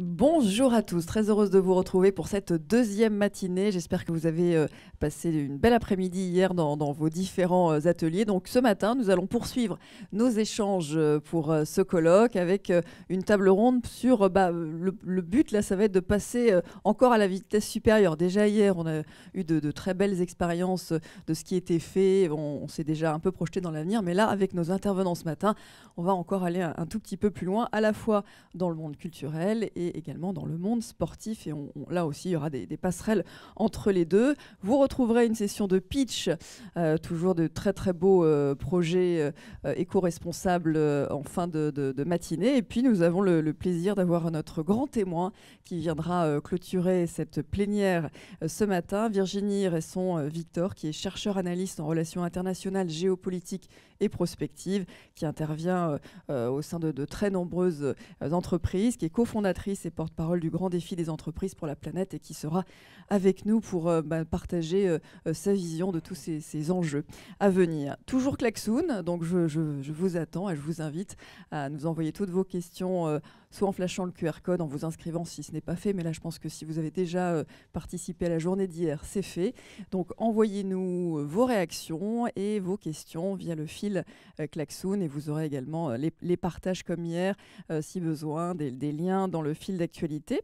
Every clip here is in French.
Bonjour à tous, très heureuse de vous retrouver pour cette deuxième matinée. J'espère que vous avez euh, passé une belle après-midi hier dans, vos différents euh, ateliers. Donc ce matin, nous allons poursuivre nos échanges euh, pour ce colloque avec une table ronde sur bah, le, but, là, ça va être de passer encore à la vitesse supérieure. Déjà hier, on a eu de, très belles expériences de ce qui était fait. On, s'est déjà un peu projeté dans l'avenir, mais là, avec nos intervenants ce matin, on va encore aller un, un tout petit peu plus loin, à la fois dans le monde culturel et également dans le monde sportif. Et là aussi, il y aura des, passerelles entre les deux. Vous retrouverez une session de pitch, euh, toujours de très très beaux euh, projets euh, éco-responsables en fin de, matinée. Et puis nous avons le, plaisir d'avoir notre grand témoin qui viendra clôturer cette plénière ce matin, Virginie Resson-Victor, qui est chercheur analyste en relations internationales, géopolitiques et prospectives, qui intervient au sein de, de, très nombreuses entreprises, qui est cofondatrice et porte-parole du grand défi des entreprises pour la planète et qui sera avec nous pour euh, bah, partager euh, euh, sa vision de tous ces, enjeux à venir. Toujours Klaxoon, donc je, je, vous attends et je vous invite à nous envoyer toutes vos questions soit en flashant le QR code, en vous inscrivant si ce n'est pas fait, mais là je pense que si vous avez déjà euh, participé à la journée d'hier, c'est fait. Donc envoyez-nous euh, vos réactions et vos questions via le fil euh, Klaxoon et vous aurez également les, partages comme hier, si besoin, des, liens dans le fil d'actualité.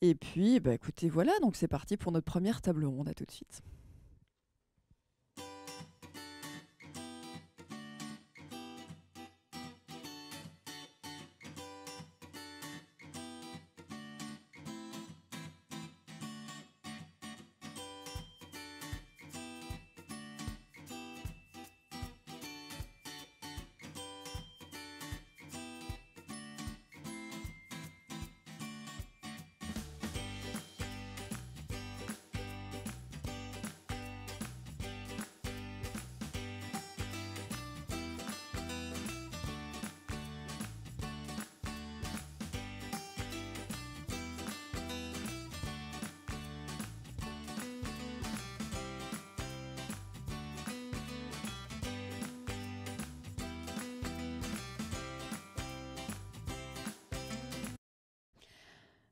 Et puis, bah, écoutez, voilà, donc c'est parti pour notre première table ronde. À tout de suite.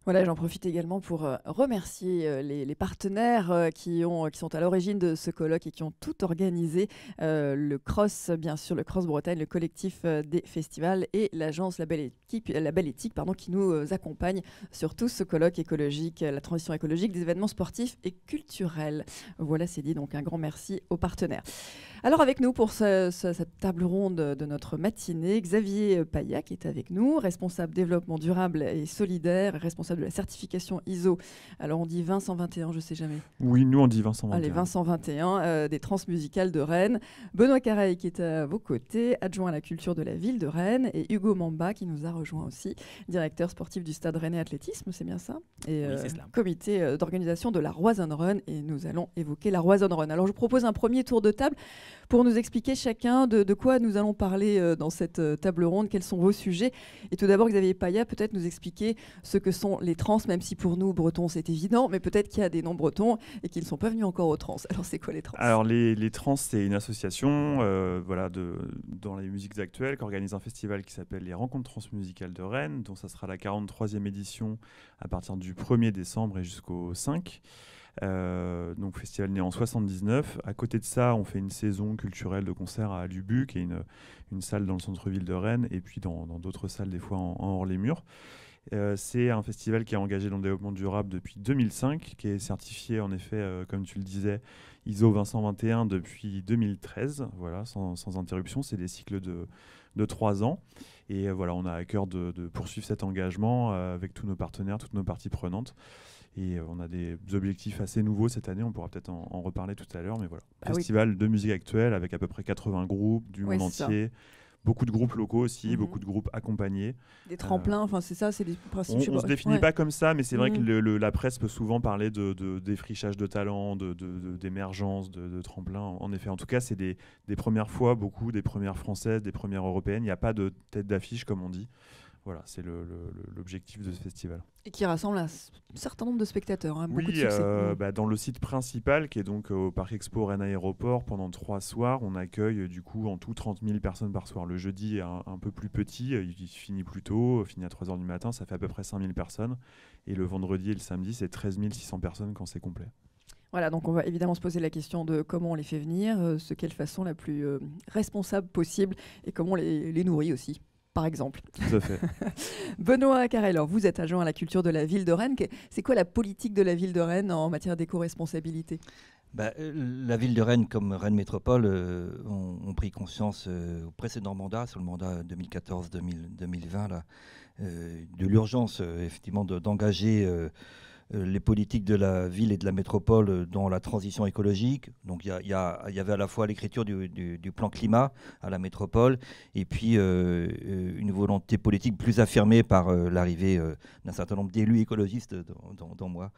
Voilà, j'en profite également pour euh, remercier euh, les, partenaires euh, qui, ont, qui sont à l'origine de ce colloque et qui ont tout organisé. le CROSS, bien sûr, le CROSS Bretagne, le collectif des festivals et l'agence La Belle Éthique, la Belle Éthique pardon, qui nous accompagne sur tout ce colloque écologique, la transition écologique des événements sportifs et culturels. Voilà, c'est dit, donc un grand merci aux partenaires. Alors avec nous pour cette table ronde de notre matinée, Xavier Paya qui est avec nous, responsable développement durable et solidaire, responsable de la certification ISO. Alors on dit 2021, je sais jamais. Oui, nous on dit 2021. Allez, 2021 euh, des transmusicales de Rennes. Benoît Careil qui est à vos côtés, adjoint à la culture de la ville de Rennes et Hugo Mamba qui nous a rejoint aussi, directeur sportif du Stade Rennais Athlétisme, c'est bien ça? Et oui, euh, comité euh, d'organisation de la Roison Run et nous allons évoquer la Roison Run. Alors je vous propose un premier tour de table pour nous expliquer chacun de, quoi nous allons parler euh, dans cette euh, table ronde, quels sont vos sujets? Et tout d'abord, Xavier Paya, peut-être nous expliquer ce que sont les trans, même si pour nous, bretons, c'est évident, mais peut-être qu'il y a des non-bretons et qu'ils ne sont pas venus encore aux trans. Alors, c'est quoi les trans? Alors, les, les trans, c'est une association euh, voilà, de, dans les musiques actuelles qui organise un festival qui s'appelle les Rencontres Transmusicales de Rennes, dont ça sera la 43e édition à partir du 1er décembre et jusqu'au 5. Euh, donc festival né en 79. À côté de ça, on fait une saison culturelle de concert à Lubu, qui est une, une salle dans le centre-ville de Rennes, et puis dans d'autres salles des fois en, hors les murs. Euh, c'est un festival qui est engagé dans le développement durable depuis 2005, qui est certifié en effet, euh, comme tu le disais, ISO 2121 depuis 2013, voilà, sans, sans interruption. C'est des cycles de, de 3 ans. Et voilà, on a à cœur de, de poursuivre cet engagement avec tous nos partenaires, toutes nos parties prenantes. Et euh, on a des objectifs assez nouveaux cette année, on pourra peut-être en, reparler tout à l'heure, mais voilà. Bah Festival de musique actuelle avec à peu près 80 groupes du monde entier. Beaucoup de groupes locaux aussi, mhm. beaucoup de groupes accompagnés. Des tremplins, enfin c'est ça, c'est les principes. On ne se définit pas comme ça, mais c'est vrai que mhm. la presse peut souvent parler de, défrichage de talents, d'émergence, de, de, tremplins. En effet, en tout cas, c'est des, des, premières fois, beaucoup des premières françaises, des premières européennes. Il n'y a pas de tête d'affiche, comme on dit. Voilà, c'est l'objectif de ce festival. Et qui rassemble un certain nombre de spectateurs, hein, beaucoup oui, de succès. Euh, bah, dans le site principal, qui est donc au Parc Expo Rennes Aéroport, pendant trois soirs, on accueille du coup en tout 30 000 personnes par soir. Le jeudi est un, peu plus petit, il finit plus tôt, finit à 3 h du matin, ça fait à peu près 5 000 personnes. Et le vendredi et le samedi, c'est 13 600 personnes quand c'est complet. Voilà, donc on va évidemment se poser la question de comment on les fait venir, de euh, quelle façon la plus euh, responsable possible et comment on les, les nourrit aussi par exemple. Tout à fait. Benoît Carrel, vous êtes agent à la culture de la ville de Rennes. C'est quoi la politique de la ville de Rennes en matière d'éco-responsabilité? Bah, euh, la ville de Rennes, comme Rennes Métropole, euh, ont, pris conscience euh, au précédent mandat, sur le mandat 2014-2020, de l'urgence effectivement d'engager euh, les politiques de la ville et de la métropole euh, dans la transition écologique. Donc il y, avait à la fois l'écriture du, plan climat à la métropole et puis euh, une volonté politique plus affirmée par l'arrivée d'un certain nombre d'élus écologistes dans, moi.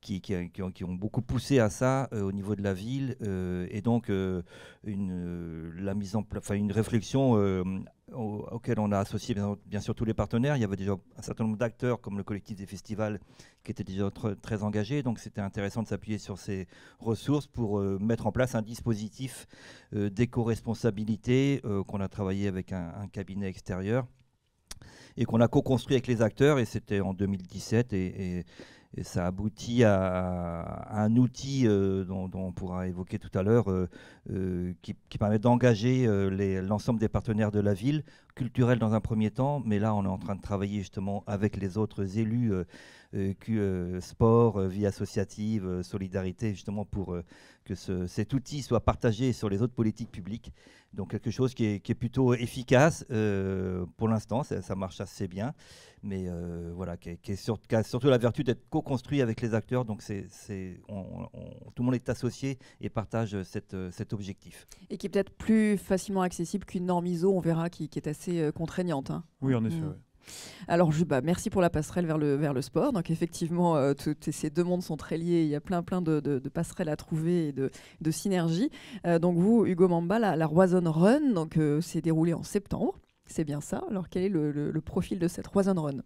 Qui, ont, beaucoup poussé à ça au niveau de la ville et donc une, la mise en une réflexion auquel on a associé bien, sûr tous les partenaires. Il y avait déjà un certain nombre d'acteurs comme le collectif des festivals qui étaient déjà très engagés. Donc c'était intéressant de s'appuyer sur ces ressources pour euh, mettre en place un dispositif euh, d'éco-responsabilité euh, qu'on a travaillé avec un, cabinet extérieur et qu'on a co-construit avec les acteurs. Et c'était en 2017. et et ça aboutit à, un outil euh, dont, on pourra évoquer tout à l'heure, euh, euh, qui, permet d'engager l'ensemble des partenaires de la ville, culturels dans un premier temps, mais là on est en train de travailler justement avec les autres élus, sport, vie associative, solidarité, justement pour que cet outil soit partagé sur les autres politiques publiques. Donc quelque chose qui est, plutôt efficace pour l'instant, ça, marche assez bien mais euh, voilà, qui, est a surtout la vertu d'être co-construit avec les acteurs. Donc c'est, tout le monde est associé et partage cette, cet objectif. Et qui est peut-être plus facilement accessible qu'une norme ISO, on verra, qui, est assez euh, contraignante. Hein. Oui, en effet. Mm. Alors, je, bah, merci pour la passerelle vers le, vers le sport. Donc, effectivement, euh, ces deux mondes sont très liés. Il y a plein, plein de, de, passerelles à trouver et de, de synergies. donc, vous, Hugo Mamba, la, la Roison Run, donc, s'est déroulée en septembre. C'est bien ça. Alors, quel est le, profil de cette Roison Run?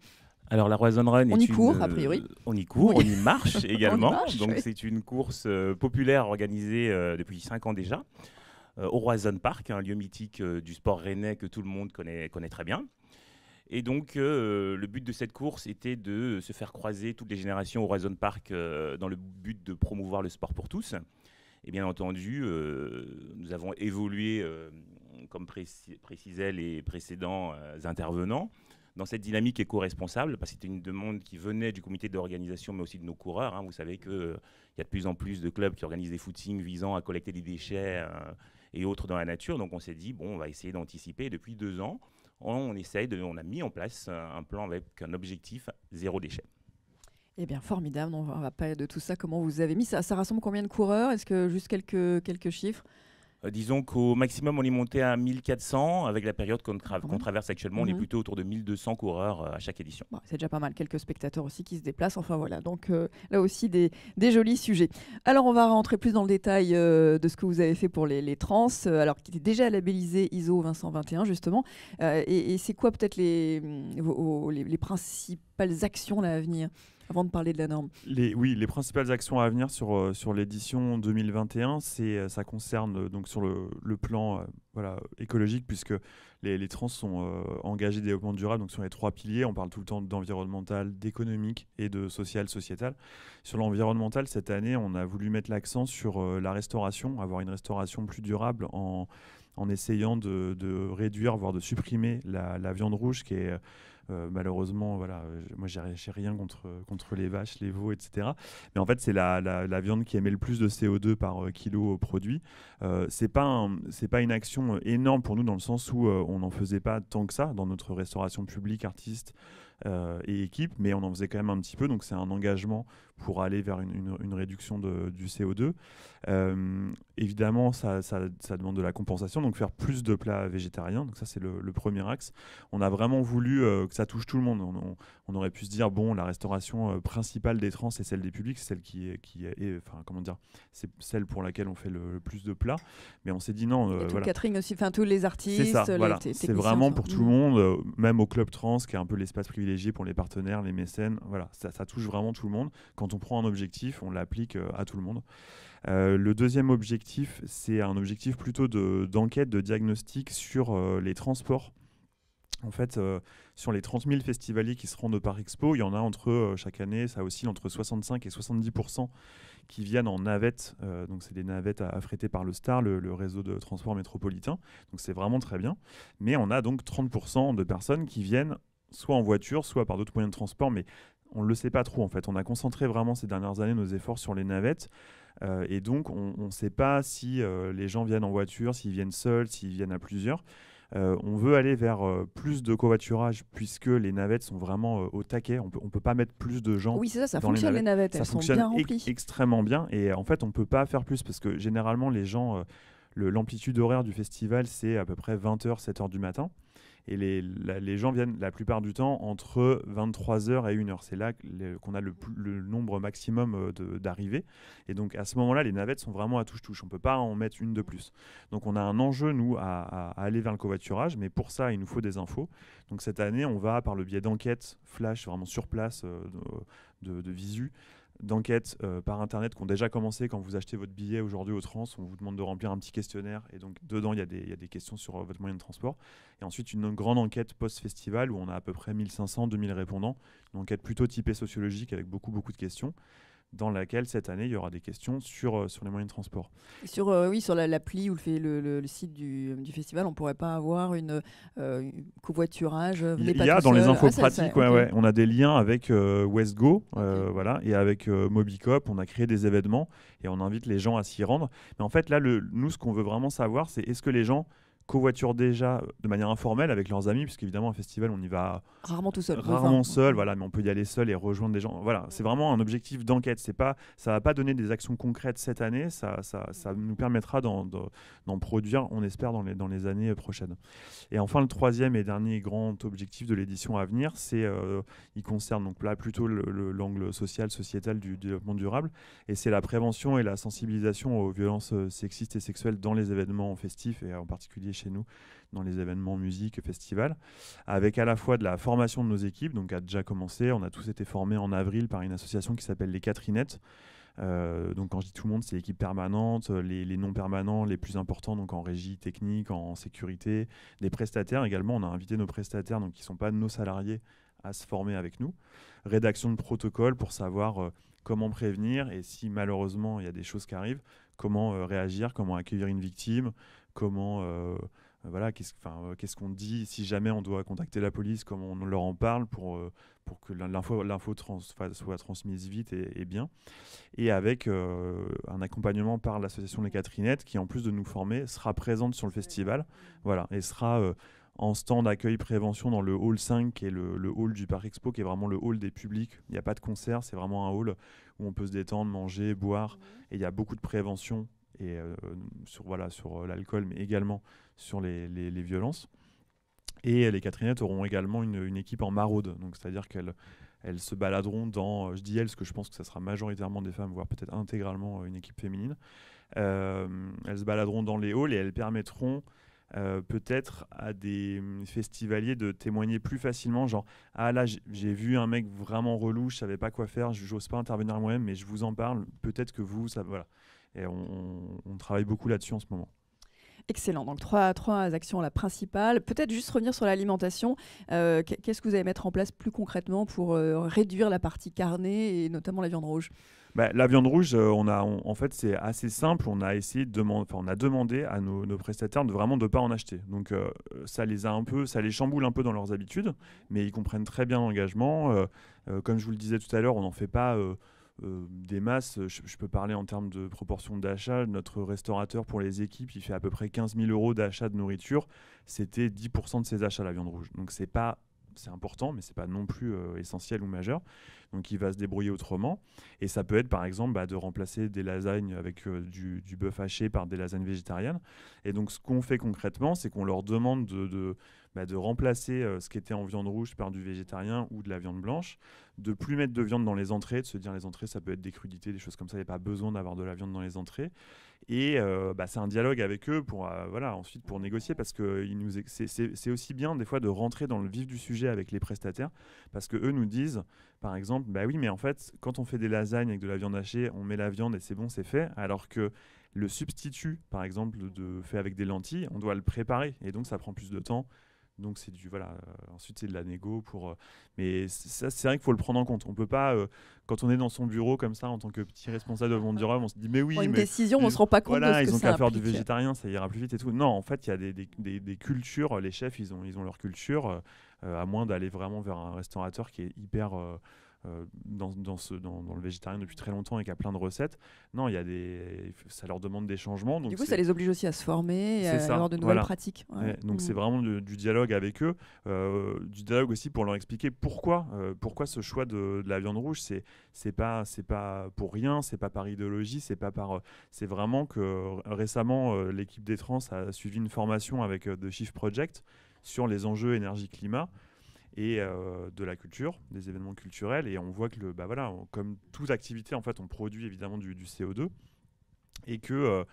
Alors la Roison Run, on y court a priori. on y court, on y marche également. Donc c'est une course euh, populaire organisée euh, depuis 5 ans déjà euh, au Roison Park, un lieu mythique du sport rennais que tout le monde connaît, connaît très bien. Et donc le but de cette course était de se faire croiser toutes les générations au Roison Park dans le but de promouvoir le sport pour tous. Et bien entendu, nous avons évolué comme précisaient les précédents euh, intervenants, dans cette dynamique éco-responsable, parce que c'était une demande qui venait du comité d'organisation, mais aussi de nos coureurs. Hein. Vous savez qu'il euh, y a de plus en plus de clubs qui organisent des footings visant à collecter des déchets euh, et autres dans la nature. Donc on s'est dit, bon, on va essayer d'anticiper. Depuis deux ans, on, essaye on a mis en place un plan avec un objectif zéro déchet. Eh bien, formidable. On va parler de tout ça. Comment vous avez mis ça? Ça rassemble combien de coureurs? Est-ce que juste quelques, quelques chiffres? Euh, disons qu'au maximum, on est monté à 1400. Avec la période qu'on traverse actuellement, on est plutôt autour de 1200 coureurs euh, à chaque édition. c'est déjà pas mal. Quelques spectateurs aussi qui se déplacent. Enfin voilà, donc euh, là aussi des, jolis sujets. Alors on va rentrer plus dans le détail de ce que vous avez fait pour les, trans, alors qui était déjà labellisé ISO 2121 justement. et, c'est quoi peut-être les, les, les, principales actions là, à venir? Avant de parler de la norme les, Oui, les principales actions à venir sur, euh, sur l'édition 2021, c'est, euh, ça concerne euh, donc sur le, le plan voilà, écologique, puisque les, les trans sont engagés développement durable, donc sur les trois piliers, on parle tout le temps d'environnemental, d'économique et de social, sociétal. Sur l'environnemental, cette année, on a voulu mettre l'accent sur la restauration, avoir une restauration plus durable en, en essayant de, de réduire, voire de supprimer la, la viande rouge qui est euh, malheureusement, voilà, euh, moi j'ai rien contre, contre les vaches, les veaux, etc. Mais en fait, c'est la, la, viande qui émet le plus de CO2 par euh, kilo produit. Euh, c'est pas pas une action énorme pour nous dans le sens où on n'en faisait pas tant que ça dans notre restauration publique, artiste. et équipe, mais on en faisait quand même un petit peu, donc c'est un engagement pour aller vers une, une, réduction de, du CO2. évidemment, ça, ça, ça, demande de la compensation, donc faire plus de plats végétariens, donc ça c'est le, le, premier axe. On a vraiment voulu que ça touche tout le monde. On, aurait pu se dire, bon, la restauration principale des trans, c'est celle des publics, c'est celle qui est, qui est, enfin, comment dire, c'est celle pour laquelle on fait le, plus de plats. Mais on s'est dit non. voilà. Catherine aussi, enfin, tous les artistes. C'est C'est vraiment pour tout le monde, même au club trans, qui est un peu l'espace privilégié pour les partenaires, les mécènes. Voilà, ça, ça touche vraiment tout le monde. Quand on prend un objectif, on l'applique à tout le monde. Euh, le deuxième objectif, c'est un objectif plutôt d'enquête, de, diagnostic sur euh, les transports. En fait, euh, sur les 30 000 festivaliers qui se rendent par Expo, il y en a entre, chaque année, ça oscille entre 65 et 70% qui viennent en navettes. donc, c'est des navettes affrétées par le STAR, le, réseau de transport métropolitain. Donc, c'est vraiment très bien. Mais on a donc 30% de personnes qui viennent soit en voiture, soit par d'autres moyens de transport. Mais on ne le sait pas trop, en fait. On a concentré vraiment ces dernières années nos efforts sur les navettes. Euh, et donc, on ne sait pas si euh, les gens viennent en voiture, s'ils viennent seuls, s'ils viennent à plusieurs. Euh, on veut aller vers plus de covoiturage puisque les navettes sont vraiment au taquet. On ne peut pas mettre plus de gens. Oui, c'est ça, ça fonctionne les navettes, elles sont bien remplies. extrêmement bien. Et en fait, on ne peut pas faire plus parce que généralement, les gens, l'amplitude horaire du festival, c'est à peu près 20h, 7h du matin. Et les, gens viennent la plupart du temps entre 23h et 1h. C'est là qu'on a le, nombre maximum euh, d'arrivées. Et donc à ce moment-là, les navettes sont vraiment à touche-touche. On ne peut pas en mettre une de plus. Donc on a un enjeu, nous, à, aller vers le covoiturage. Mais pour ça, il nous faut des infos. Donc cette année, on va, par le biais d'enquêtes flash, vraiment sur place, euh, de visu, d'enquêtes euh, par Internet qui ont déjà commencé quand vous achetez votre billet aujourd'hui au Trans. On vous demande de remplir un petit questionnaire et donc dedans, il y, a des, questions sur euh, votre moyen de transport. Et ensuite, une grande enquête post-festival où on a à peu près 1500, 2000 répondants. Une enquête plutôt typée sociologique avec beaucoup, beaucoup de questions dans laquelle cette année il y aura des questions sur, euh, sur les moyens de transport. sur, euh, oui, sur l'appli ou le, le, le, site du, du, festival, on ne pourrait pas avoir une, euh, covoiturage Il y, a dans les infos ah, pratiques, ouais, ouais, on a des liens avec WestGo voilà, et avec Mobicop, on a créé des événements et on invite les gens à s'y rendre. Mais en fait, là, nous, ce qu'on veut vraiment savoir, c'est est-ce que les gens covoiturent déjà de manière informelle avec leurs amis, puisqu'évidemment, un festival, on y va rarement tout seul. Rarement seul, voilà, mais on peut y aller seul et rejoindre des gens. Voilà, c'est vraiment un objectif d'enquête. C'est pas, ça va pas donner des actions concrètes cette année, ça, ça, ça nous permettra d'en produire, on espère, dans les, dans les années prochaines. Et enfin, le troisième et dernier grand objectif de l'édition à venir, c'est, euh, il concerne donc là plutôt l'angle social, sociétal du, du développement durable, et c'est la prévention et la sensibilisation aux violences euh, sexistes et sexuelles dans les événements festifs et en particulier chez nous dans les événements musique, festivals, avec à la fois de la formation de nos équipes, donc a déjà commencé, on a tous été formés en avril par une association qui s'appelle les Catherinettes. Euh, donc quand je dis tout le monde, c'est l'équipe permanente, les, non permanents les plus importants, donc en régie technique, en sécurité, des prestataires également. On a invité nos prestataires, donc qui ne sont pas nos salariés, à se former avec nous. Rédaction de protocole pour savoir euh, comment prévenir et si malheureusement il y a des choses qui arrivent, comment euh, réagir, comment accueillir une victime, comment euh, voilà, euh, qu'est-ce qu'on dit si jamais on doit contacter la police, comment on leur en parle pour, euh, pour que l'info soit transmise vite et, bien. Et avec un accompagnement par l'association Les Catherinettes qui, en plus de nous former, sera présente sur le festival voilà, et sera en stand accueil prévention dans le hall 5, qui est le, le, hall du Parc Expo, qui est vraiment le hall des publics. Il n'y a pas de concert, c'est vraiment un hall où on peut se détendre, manger, boire. Et il y a beaucoup de prévention et euh, sur voilà sur euh, l'alcool, mais également sur les, les, violences. Et les Catherinettes auront également une, une équipe en maraude, donc c'est-à-dire qu'elles elles se baladeront dans, je dis elles, parce que je pense que ça sera majoritairement des femmes, voire peut-être intégralement une équipe féminine. Euh, elles se baladeront dans les halls et elles permettront peut-être à des festivaliers de témoigner plus facilement, genre ah là j'ai vu un mec vraiment relou, je savais pas quoi faire, je n'ose pas intervenir moi-même, mais je vous en parle, peut-être que vous, ça voilà. Et on, travaille beaucoup là-dessus en ce moment. Excellent. Donc trois, trois actions la principale. Peut-être juste revenir sur l'alimentation. Euh, qu'est-ce que vous allez mettre en place plus concrètement pour euh, réduire la partie carnée et notamment la viande rouge? Bah, la viande rouge, euh, on a, en fait, c'est assez simple. On a essayé de demander, on a demandé à nos, prestataires de vraiment de pas en acheter. Donc, ça les a un peu, ça les chamboule un peu dans leurs habitudes, mais ils comprennent très bien l'engagement. comme je vous le disais tout à l'heure, on n'en fait pas euh, des masses. Je, peux parler en termes de proportion d'achat. Notre restaurateur pour les équipes, il fait à peu près 15 000 euros d'achat de nourriture. C'était 10% de ses achats la viande rouge. Donc c'est pas c'est important, mais c'est pas non plus euh, essentiel ou majeur. Donc il va se débrouiller autrement. Et ça peut être par exemple bah, de remplacer des lasagnes avec euh, du bœuf haché par des lasagnes végétariennes. Et donc ce qu'on fait concrètement, c'est qu'on leur demande de, bah, de remplacer ce qui était en viande rouge par du végétarien ou de la viande blanche, de plus mettre de viande dans les entrées, de se dire les entrées ça peut être des crudités, des choses comme ça, il n'y a pas besoin d'avoir de la viande dans les entrées. Et bah, c'est un dialogue avec eux pour voilà ensuite pour négocier parce que c'est aussi bien des fois de rentrer dans le vif du sujet avec les prestataires parce que eux nous disent par exemple bah oui mais en fait quand on fait des lasagnes avec de la viande hachée on met la viande et c'est bon c'est fait alors que le substitut, par exemple, de fait avec des lentilles, on doit le préparer et donc ça prend plus de temps. Donc c'est du voilà. Euh, ensuite c'est de la négo pour. Euh, mais ça c'est vrai qu'il faut le prendre en compte. On peut pas euh, quand on est dans son bureau comme ça en tant que petit responsable de vente du Rhum, on se dit mais oui. une mais, décision, on se rend pas compte voilà, de ce ils ont qu'à faire du végétarien, ça ira plus vite et tout. Non, en fait il y a des, des, des, cultures. Les chefs ils ont ils ont leur culture. à moins d'aller vraiment vers un restaurateur qui est hyper dans, dans, ce, dans, le végétarien depuis très longtemps et qui a plein de recettes. Non, il y a des, ça leur demande des changements. Donc du coup, ça les oblige aussi à se former et à avoir de nouvelles pratiques. donc c'est mmh. vraiment du, dialogue avec eux, euh, du dialogue aussi pour leur expliquer pourquoi, euh, pourquoi ce choix de, la viande rouge, c'est c'est pas c'est pas pour rien, c'est pas par idéologie, c'est pas par, c'est vraiment que récemment l'équipe des trans a suivi une formation avec The Shift Project sur les enjeux énergie-climat et euh, de la culture, des événements culturels. Et on voit que, le, bah voilà, comme toute activité, en fait, on produit évidemment du, CO2 et que euh,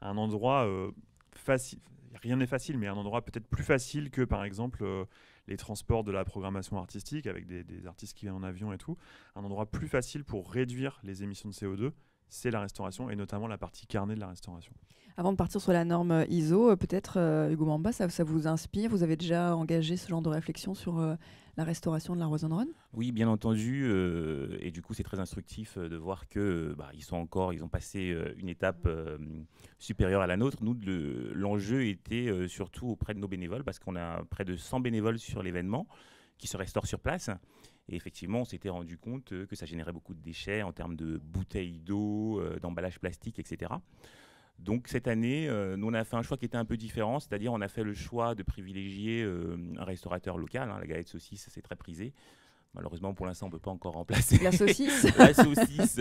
un endroit euh, facile, rien n'est facile, mais un endroit peut-être plus facile que par exemple les transports de la programmation artistique avec des, des, artistes qui viennent en avion et tout, un endroit plus facile pour réduire les émissions de CO2, c'est la restauration et notamment la partie carnet de la restauration. Avant de partir sur la norme euh, ISO, euh, peut-être euh, Hugo Mamba, ça, vous inspire? Vous avez déjà engagé ce genre de réflexion sur la restauration de la Rosenron Oui, bien entendu. et du coup, c'est très instructif de voir que bah, ils sont encore, ils ont passé une étape supérieure à la nôtre. Nous, l'enjeu était surtout auprès de nos bénévoles parce qu'on a près de 100 bénévoles sur l'événement qui se restaurent sur place. Et effectivement, on s'était rendu compte que ça générait beaucoup de déchets en termes de bouteilles d'eau, d'emballage plastique, etc. Donc cette année, euh, nous on a fait un choix qui était un peu différent, c'est-à-dire on a fait le choix de privilégier euh, un restaurateur local, hein, la galette saucisse, c'est très prisé. Malheureusement, pour l'instant, on ne peut pas encore remplacer. La saucisse La saucisse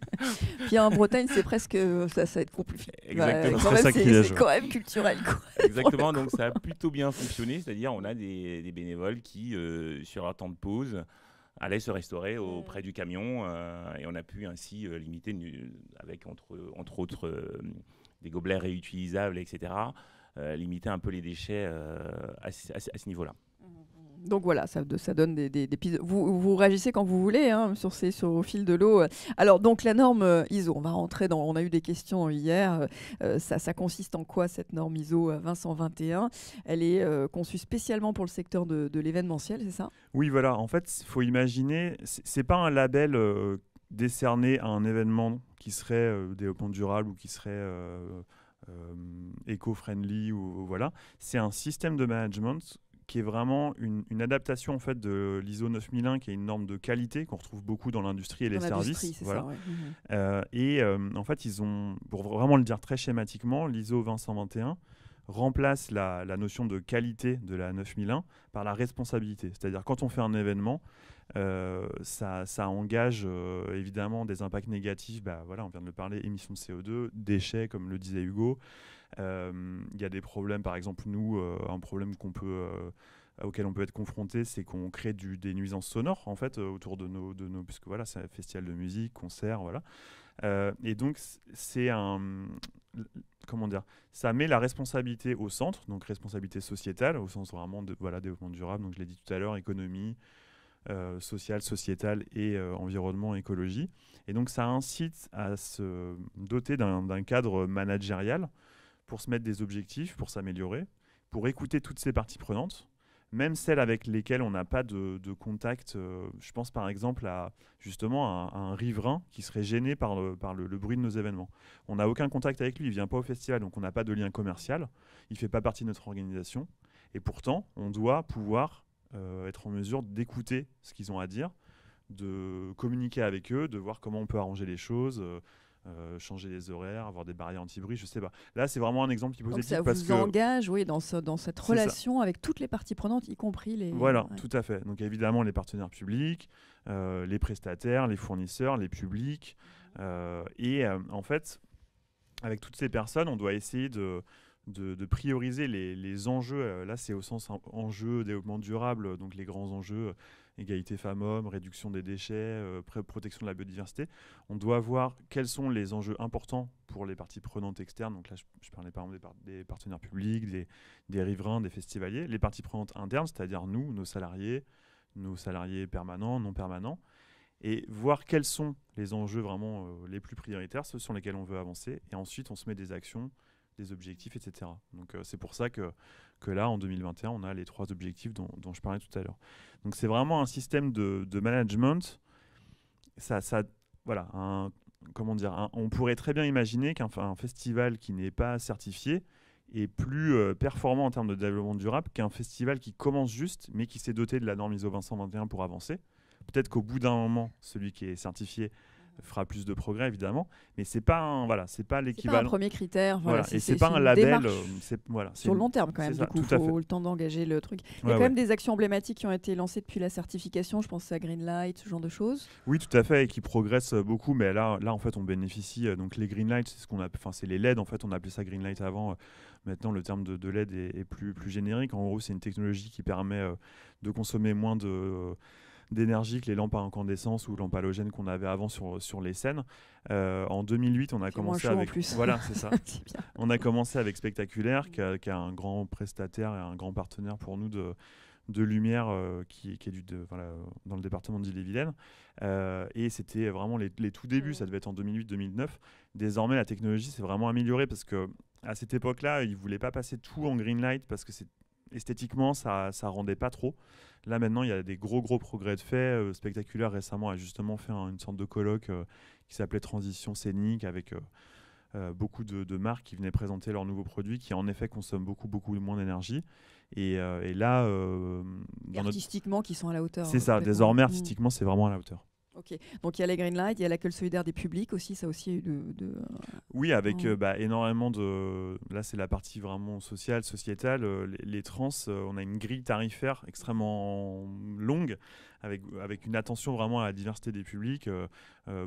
Puis en Bretagne, c'est presque. Ça, ça va être compliqué. Exactement. c'est quand même culturel. Exactement, donc ça a plutôt bien fonctionné. C'est-à-dire, on a des, bénévoles qui, euh, sur leur temps de pause, allait se restaurer auprès mm. du camion euh, et on a pu ainsi euh, limiter avec entre, entre autres euh, des gobelets réutilisables, etc., limiter un peu les déchets à, ce niveau-là. Donc voilà, ça, ça donne des, des, Vous, vous, réagissez quand vous voulez hein, sur ces, sur, au fil de l'eau. Alors donc la norme euh, ISO, on va rentrer dans. On a eu des questions hier. Euh, ça, ça, consiste en quoi cette norme ISO 2121 Elle est euh, conçue spécialement pour le secteur de, de l'événementiel, c'est ça? Oui, voilà. En fait, il faut imaginer, c'est pas un label décerné à un événement qui serait développement durable ou qui serait éco-friendly ou voilà. C'est un système de management qui est vraiment une, adaptation en fait de l'ISO 9001, qui est une norme de qualité qu'on retrouve beaucoup dans l'industrie et les services. Voilà. Mhm. Euh, et euh, en fait, ils ont, pour vraiment le dire très schématiquement, l'ISO 20121 remplace la, notion de qualité de la 9001 par la responsabilité. C'est-à-dire quand on fait un événement, euh, ça, ça, engage évidemment des impacts négatifs. Bah, voilà, on vient de le parler, émissions de CO2, déchets, comme le disait Hugo. Il y a des problèmes, par exemple, nous, un problème peut auquel on peut être confronté, c'est qu'on crée des nuisances sonores en fait autour de nos, de puisque voilà, c'est un festival de musique, concert, voilà. et donc c'est un, comment dire, ça met la responsabilité au centre, donc responsabilité sociétale au sens vraiment de voilà développement durable. Donc je l'ai dit tout à l'heure, économie, euh, sociale, sociétale et environnement, écologie. Et donc ça incite à se doter d'un cadre managérial pour se mettre des objectifs, pour s'améliorer, pour écouter toutes ces parties prenantes, même celles avec lesquelles on n'a pas de, contact. Euh, je pense par exemple à justement un riverain qui serait gêné par, le, bruit de nos événements. On n'a aucun contact avec lui, il vient pas au festival, donc on n'a pas de lien commercial, il fait pas partie de notre organisation, et pourtant on doit pouvoir euh, être en mesure d'écouter ce qu'ils ont à dire, de communiquer avec eux, de voir comment on peut arranger les choses. Euh, euh, changer les horaires, avoir des barrières anti-bruit, je sais pas. Là, c'est vraiment un exemple hypothétique. Donc ça vous engage, oui, dans, ce, dans cette relation avec toutes les parties prenantes, y compris les. Voilà, tout à fait. Donc évidemment, les partenaires publics, euh, les prestataires, les fournisseurs, les publics. Euh, et en fait, avec toutes ces personnes, on doit essayer de, de, prioriser les, enjeux. Là, c'est au sens enjeu, développement durable, donc les grands enjeux, égalité femmes-hommes, réduction des déchets, protection de la biodiversité. On doit voir quels sont les enjeux importants pour les parties prenantes externes. Donc là, je, parlais par exemple des, partenaires publics, des, riverains, des festivaliers. Les parties prenantes internes, c'est-à-dire nous, nos salariés, nos salariés permanents, non permanents et voir quels sont les enjeux vraiment euh, les plus prioritaires, ceux sur lesquels on veut avancer, et ensuite on se met des actions, des objectifs, etc. Donc euh, c'est pour ça que, que là, en 2021, on a les trois objectifs dont je parlais tout à l'heure. Donc c'est vraiment un système de, management. Ça, voilà, comment dire, on pourrait très bien imaginer qu'un festival qui n'est pas certifié est plus euh, performant en termes de développement durable qu'un festival qui commence juste, mais qui s'est doté de la norme ISO 221 pour avancer. Peut-être qu'au bout d'un moment, celui qui est certifié fera plus de progrès évidemment, mais c'est pas un, voilà, c'est pas l'équivalent. C'est un premier critère, voilà, et c'est pas un label, euh, voilà, sur le long terme quand même. Du coup, il faut le temps d'engager le truc. Il y a quand même des actions emblématiques qui ont été lancées depuis la certification. Je pense à Greenlight, ce genre de choses. Oui, tout à fait, et qui progressent beaucoup. Mais là, là en fait, on bénéficie euh, donc les Greenlight, c'est ce qu'on a, enfin c'est les LED en fait, on appelait ça Greenlight avant. Maintenant, le terme de, LED est, plus plus générique. En gros, c'est une technologie qui permet euh, de consommer moins de d'énergie que les lampes à incandescence ou lampes halogènes qu'on avait avant sur, sur les scènes. Euh, en 2008, on a commencé avec voilà, c'est ça. on a commencé avec Spectaculaire, qui a, un grand prestataire et un grand partenaire pour nous de de lumière euh, qui, qui, est du, de, voilà, dans le département d'Ille-et-Vilaine. Euh, et c'était vraiment les, les, tout débuts, ça devait être en 2008-2009. Désormais, la technologie s'est vraiment améliorée parce que à cette époque-là, ils ne voulaient pas passer tout en green light parce que esthétiquement, ça ne rendait pas trop. Là, maintenant, il y a des gros, gros progrès de fait. Euh, Spectaculaire, récemment, a justement fait une sorte de colloque euh, qui s'appelait Transition scénique avec euh, beaucoup de, marques qui venaient présenter leurs nouveaux produits qui, en effet, consomment beaucoup, beaucoup moins d'énergie. Et, là. artistiquement, qui sont à la hauteur. C'est ça, désormais, artistiquement, c'est vraiment à la hauteur. Ok, donc il y a les Green Light, il y a l'accueil solidaire des publics aussi, ça aussi eu de. de oui, avec euh, bah, énormément de. Là, c'est la partie vraiment sociale, sociétale. Euh, les, trans, euh, on a une grille tarifaire extrêmement longue, avec, avec une attention vraiment à la diversité des publics.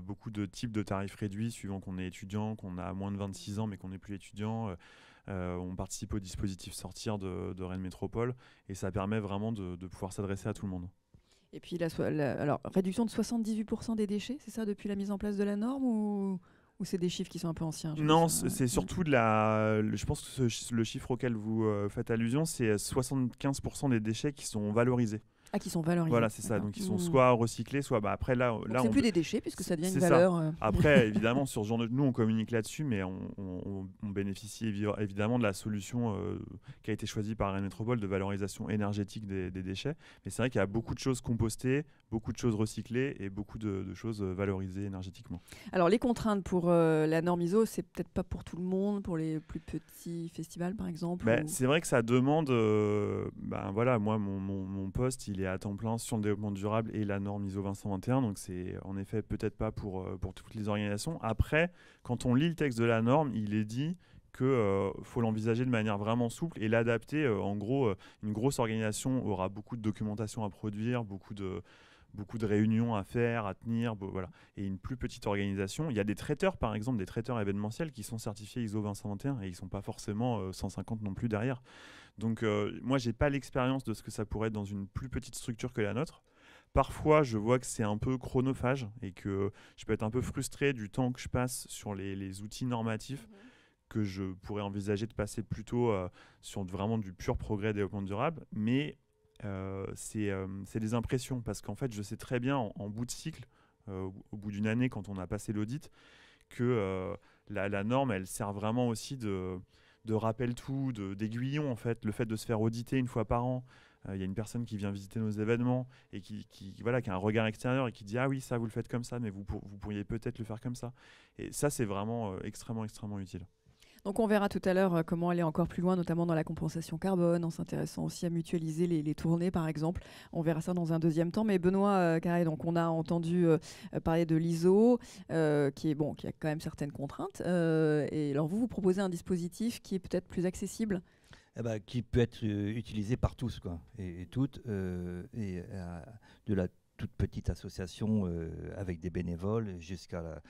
beaucoup de types de tarifs réduits, suivant qu'on est étudiant, qu'on a moins de 26 ans, mais qu'on n'est plus étudiant. on participe au dispositif Sortir de, de Rennes Métropole, et ça permet vraiment de, de pouvoir s'adresser à tout le monde. Et puis, la, alors, réduction de 78% des déchets, c'est ça depuis la mise en place de la norme ou, ou c'est des chiffres qui sont un peu anciens Non, c'est surtout de la. Je pense que le chiffre auquel vous euh, faites allusion, c'est 75% des déchets qui sont valorisés. Ah, qui sont valorisés. Voilà, c'est ça. Donc, ils sont mmh. soit recyclés, soit. Bah, après, là. là c'est plus des déchets, puisque ça devient une valeur. Euh. Après, évidemment, sur ce genre de. Nous, on communique là-dessus, mais on, bénéficie évidemment de la solution euh, qui a été choisie par la métropole de valorisation énergétique des, déchets. Mais c'est vrai qu'il y a beaucoup de choses compostées, beaucoup de choses recyclées et beaucoup de, choses valorisées énergétiquement. Alors, les contraintes pour euh, la norme ISO, c'est peut-être pas pour tout le monde, pour les plus petits festivals, par exemple bah, C'est vrai que ça demande. ben voilà, moi, mon, mon, mon poste, il est à temps plein sur le développement durable et la norme ISO 221. Donc c'est en effet peut-être pas pour, euh, pour toutes les organisations. Après, quand on lit le texte de la norme, il est dit qu'il euh, faut l'envisager de manière vraiment souple et l'adapter. Euh, en gros, une grosse organisation aura beaucoup de documentation à produire, beaucoup de, beaucoup de réunions à faire, à tenir, voilà. Et une plus petite organisation, il y a des traiteurs, par exemple, des traiteurs événementiels qui sont certifiés ISO 221 et ils ne sont pas forcément 150 non plus derrière. Donc euh, moi, j'ai pas l'expérience de ce que ça pourrait être dans une plus petite structure que la nôtre. Parfois, je vois que c'est un peu chronophage et que je peux être un peu frustré du temps que je passe sur les, outils normatifs mhm. que je pourrais envisager de passer plutôt euh, sur vraiment du pur progrès développement durable. Mais euh, c'est des impressions parce qu'en fait, je sais très bien en, bout de cycle, au bout d'une année, quand on a passé l'audit, que la, la, norme, elle sert vraiment aussi de de rappel tout, d'aiguillon en fait, le fait de se faire auditer une fois par an. Euh, il y a une personne qui vient visiter nos événements et qui, voilà, qui a un regard extérieur et qui dit ah oui ça vous le faites comme ça mais vous, vous pourriez peut-être le faire comme ça. Et ça c'est vraiment euh, extrêmement extrêmement utile. Donc on verra tout à l'heure euh, comment aller encore plus loin, notamment dans la compensation carbone, en s'intéressant aussi à mutualiser les, tournées, par exemple. On verra ça dans un deuxième temps. Mais Benoît euh, Carré, donc on a entendu euh, parler de l'ISO, qui est bon, qui a quand même certaines contraintes. et alors vous, vous proposez un dispositif qui est peut-être plus accessible? Eh ben, qui peut être utilisé par tous, quoi, et, toutes, de la toute petite association avec des bénévoles jusqu'à la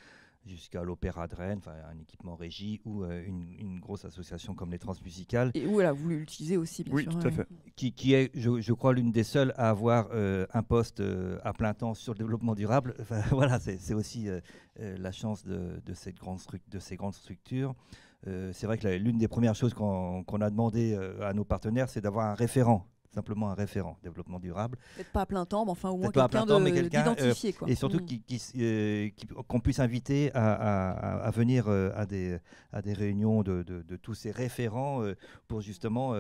jusqu'à l'Opéra de Rennes, un équipement régie ou une, grosse association comme les Transmusicales. Et où elle a voulu l'utiliser aussi, bien oui, sûr. Oui, tout à fait. Qui, qui, est, je, je crois, l'une des seules à avoir un poste à plein temps sur le développement durable. voilà, c'est aussi la chance de, de, cette grande de ces grandes structures. c'est vrai que l'une des premières choses qu'on a demandé à nos partenaires, c'est d'avoir un référent simplement un référent développement durable. Peut-être pas à plein temps, mais enfin au moins quelqu'un d'identifié. Euh, et surtout euh, qu'on puisse inviter à, venir euh, à, des, à des réunions de, de, tous ces référents pour justement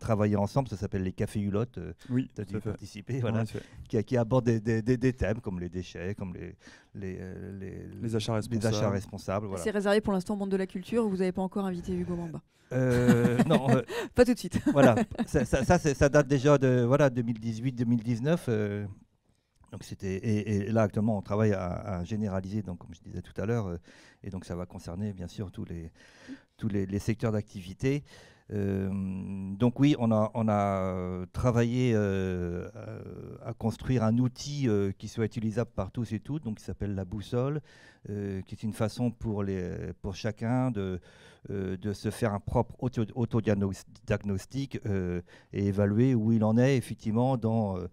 travailler ensemble. Ça s'appelle les cafés hulottes. oui, tu as dû participer. Voilà, qui, qui abordent des, des, des, thèmes comme les déchets, comme les, les, les, les achats responsables. Les achats responsables C'est réservé pour l'instant au monde de la culture. Vous n'avez pas encore invité Hugo Mamba? Euh, non, euh, pas tout de suite. voilà, ça, ça, ça, date déjà de voilà 2018-2019. Euh, donc c'était et, là actuellement on travaille à, généraliser, donc comme je disais tout à l'heure, et donc ça va concerner bien sûr tous les tous les, secteurs d'activité. Donc oui, on a, a travaillé à construire un outil qui soit utilisable par tous et toutes, donc qui s'appelle la boussole, qui est une façon pour, les, pour chacun de, euh, de se faire un propre autodiagnostic euh, et évaluer où il en est effectivement dans, euh,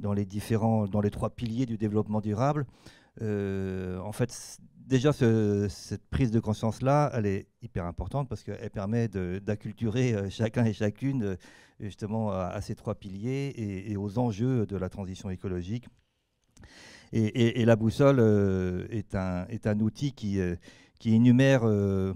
dans, les différents, dans les trois piliers du développement durable. en fait, déjà, cette prise de conscience-là, elle est hyper importante parce qu'elle permet d'acculturer chacun et chacune justement à, ces trois piliers et, aux enjeux de la transition écologique. Et, la boussole est, un, est un outil qui, qui énumère. Euh,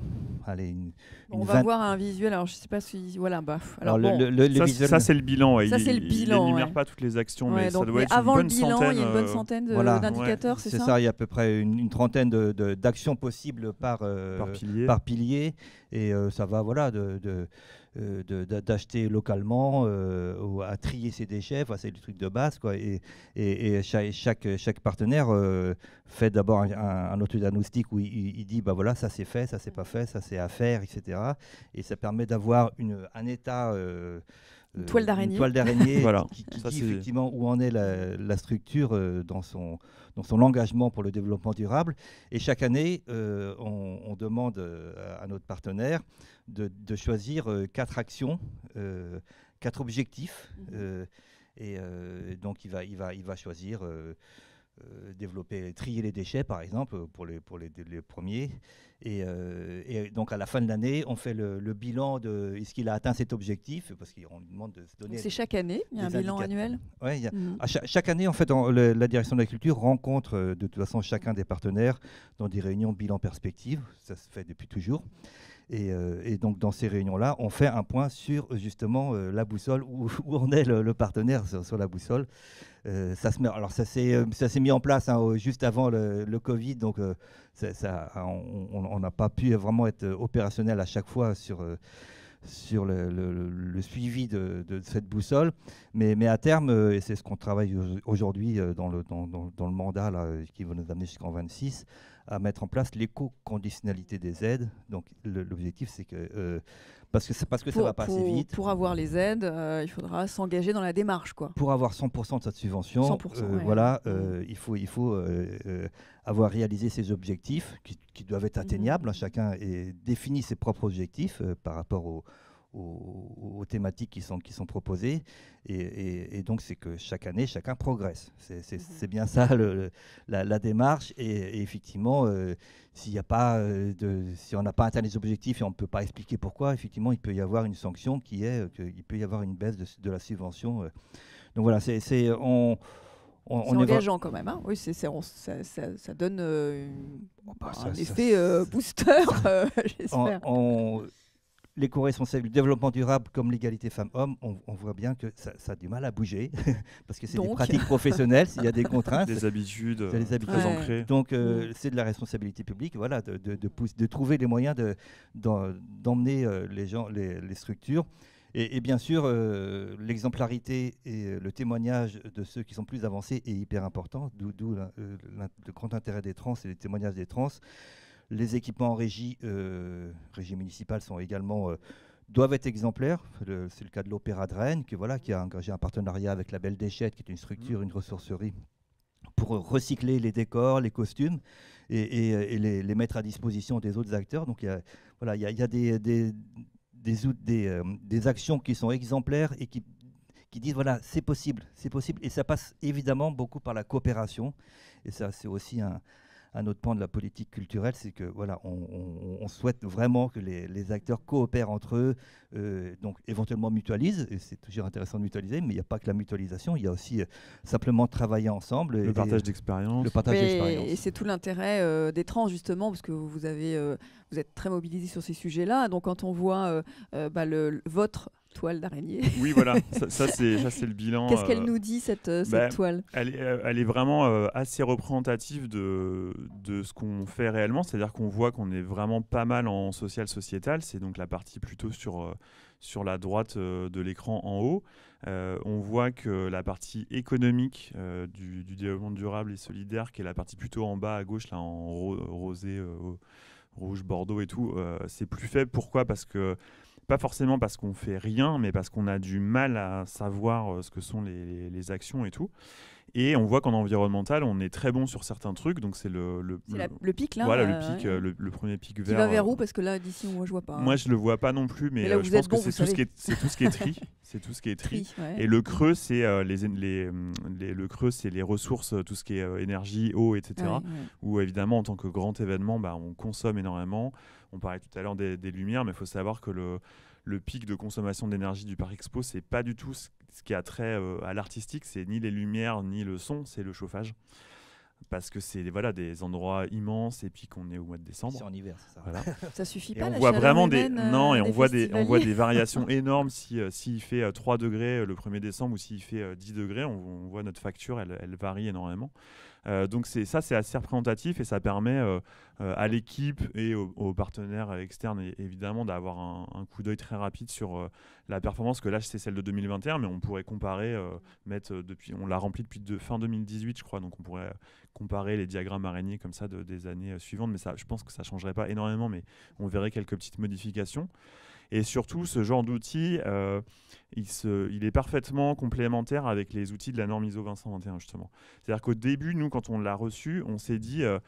allez, une, on va voir un visuel. Alors, je sais pas si. Voilà, bah. Alors, le, ça, c'est le bilan. Ça, c'est le bilan. Il n'énumère pas toutes les actions, mais ça doit être avant une bonne le bilan, centaine. Il y a une bonne euh, centaine d'indicateurs, c'est ça C'est ça, il y a à peu près une, trentaine d'actions possibles par, euh, par, pilier. par, pilier. Et ça va, voilà, de, de d'acheter localement euh, ou à trier ses déchets. c'est le truc de base. Quoi. Et, et, chaque, chaque, partenaire euh, fait d'abord un, un, autodiagnostic où il, dit bah voilà, ça c'est fait, ça c'est pas fait, ça c'est à faire, etc. Et ça permet d'avoir un état. Une toile d'araignée. toile d'araignée voilà. qui, dit effectivement où en est la, structure dans son, dans son engagement pour le développement durable. Et chaque année, on, on, demande à notre partenaire de, choisir euh, quatre actions, euh, quatre objectifs. Mhm. Euh, et donc, il va, il va, il va choisir développer, trier les déchets, par exemple, pour les, pour les, premiers. Et, donc, à la fin de l'année, on fait le, bilan de est-ce qu'il a atteint cet objectif? Parce qu'on demande de se donner. C'est chaque année Il y a un bilan annuel? Oui, mhm. chaque, année, en fait, la direction de la culture rencontre de toute façon chacun des partenaires dans des réunions bilan perspective. Ça se fait depuis toujours. Euh, et, donc dans ces réunions-là, on fait un point sur justement euh, la boussole, où, en est le, partenaire sur, la boussole. Euh, ça se met, alors ça s'est mis en place hein, juste avant le, Covid, donc on n'a pas pu vraiment être opérationnel à chaque fois sur sur le, suivi de, cette boussole. Mais, à terme, et c'est ce qu'on travaille aujourd'hui dans le, dans, le mandat qui va nous amener jusqu'en 26, à mettre en place l'éco-conditionnalité des aides. Donc l'objectif, c'est que euh, parce que parce que ça va pas assez vite. Pour avoir les aides, euh, il faudra s'engager dans la démarche, quoi. Pour avoir 100% de cette subvention, euh, voilà, mmh. il faut il faut avoir réalisé ses objectifs qui, doivent être mmh. atteignables. Hein, chacun définit ses propres objectifs par rapport aux aux, thématiques qui sont, qui sont proposées. Et, donc, c'est que chaque année, chacun progresse. C'est mhm. bien ça le, la, démarche. Et, effectivement, euh, s'il a pas euh, de, si on n'a pas atteint les objectifs et on ne peut pas expliquer pourquoi, effectivement, il peut y avoir une sanction qui est euh, qu'il peut y avoir une baisse de, de la subvention. Donc voilà, c'est on, on, c'est engageant quand même. Hein oui, c'est, ça, ça, donne bah, un effet booster, j'espère l'éco-responsable, le développement durable comme l'égalité femmes-hommes, on, voit bien que ça, a du mal à bouger parce que c'est des pratiques professionnelles, s'il y a des contraintes. Des habitudes, des habitudes ancrées. Donc euh, c'est de la responsabilité publique, voilà, de, de, de, trouver les moyens d'emmener euh, les gens, les, structures. Et, bien sûr, euh, l'exemplarité et le témoignage de ceux qui sont plus avancés est hyper important, d'où le grand intérêt des trans et les témoignages des trans. Les équipements en régie, euh, régie municipale sont également euh, doivent être exemplaires. C'est le cas de l'Opéra de Rennes, qui, voilà, qui a engagé un partenariat avec la Belle Déchette, qui est une structure, mmh. une ressourcerie, pour recycler les décors, les costumes. et, les, mettre à disposition des autres acteurs. Donc il y a, voilà, il y a, des, des, des, des, actions qui sont exemplaires et qui qui disent voilà, c'est possible, c'est possible. Et ça passe évidemment beaucoup par la coopération. Et ça, c'est aussi un, un autre point de la politique culturelle, c'est que voilà, on, souhaite vraiment que les, acteurs coopèrent entre eux, euh, donc éventuellement mutualisent, et c'est toujours intéressant de mutualiser, mais il n'y a pas que la mutualisation, il y a aussi euh, simplement travailler ensemble. Le partage d'expérience. Le partage d'expérience. Et c'est tout l'intérêt euh, des trans, justement, parce que vous, avez, vous êtes très mobilisés sur ces sujets-là. Donc quand on voit bah, le, votre toile d'araignée. Oui, voilà, ça, c'est le bilan. Qu'est-ce qu'elle nous dit, cette, cette bah, toile? elle est, elle est, vraiment assez représentative de, de ce qu'on fait réellement, c'est-à-dire qu'on voit qu'on est vraiment pas mal en social-sociétal, c'est donc la partie plutôt sur, euh, sur la droite euh, de l'écran en haut. Euh, on voit que la partie économique du, développement durable et solidaire, qui est la partie plutôt en bas à gauche, là en rosé, rouge, bordeaux et tout, c'est plus faible. Pourquoi? Parce que pas forcément parce qu'on fait rien, mais parce qu'on a du mal à savoir ce que sont les, les actions et tout. Et on voit qu'en environnemental, on est très bon sur certains trucs. Donc c'est le, le, le, pic là. Voilà, le euh, pic, euh, le, premier pic vert. Tu vas vers où? Parce que là, d'ici, moi, je vois pas. Moi, je le vois pas non plus, mais, euh, je pense que c'est tout, ce qui tout ce qui est tri. c'est tout ce qui est tri. Et le creux, c'est les, les, les, le creux, c'est les ressources, tout ce qui est énergie, eau, etc. Où évidemment, en tant que grand événement, bah, on consomme énormément. On parlait tout à l'heure des, des lumières, mais il faut savoir que le le pic de consommation d'énergie du Parc Expo, c'est pas du tout ce, qui a trait euh, à l'artistique, c'est ni les lumières ni le son, c'est le chauffage. Parce que c'est voilà, des endroits immenses et puis qu'on est au mois de décembre. C'est en hiver, c'est ça. Voilà. ça suffit pas. on la voit vraiment des euh, non et on voit des on voit des variations énormes si euh, s'il fait 3 degrés le 1er décembre ou s'il fait 10 degrés, on, voit notre facture elle, elle varie énormément. Euh, donc ça, c'est assez représentatif et ça permet euh, euh, à l'équipe et aux, partenaires externes évidemment d'avoir un, coup d'œil très rapide sur la performance. Que là, c'est celle de 2021, mais on pourrait comparer, mettre depuis, on l'a rempli depuis de, fin 2018, je crois, donc on pourrait comparer les diagrammes araignées comme ça de, des années suivantes. Mais ça, je pense que ça changerait pas énormément, mais on verrait quelques petites modifications. Et surtout, ce genre d'outil, euh, il, est parfaitement complémentaire avec les outils de la norme ISO 2121, justement. C'est-à-dire qu'au début, nous, quand on l'a reçu, on s'est dit, euh,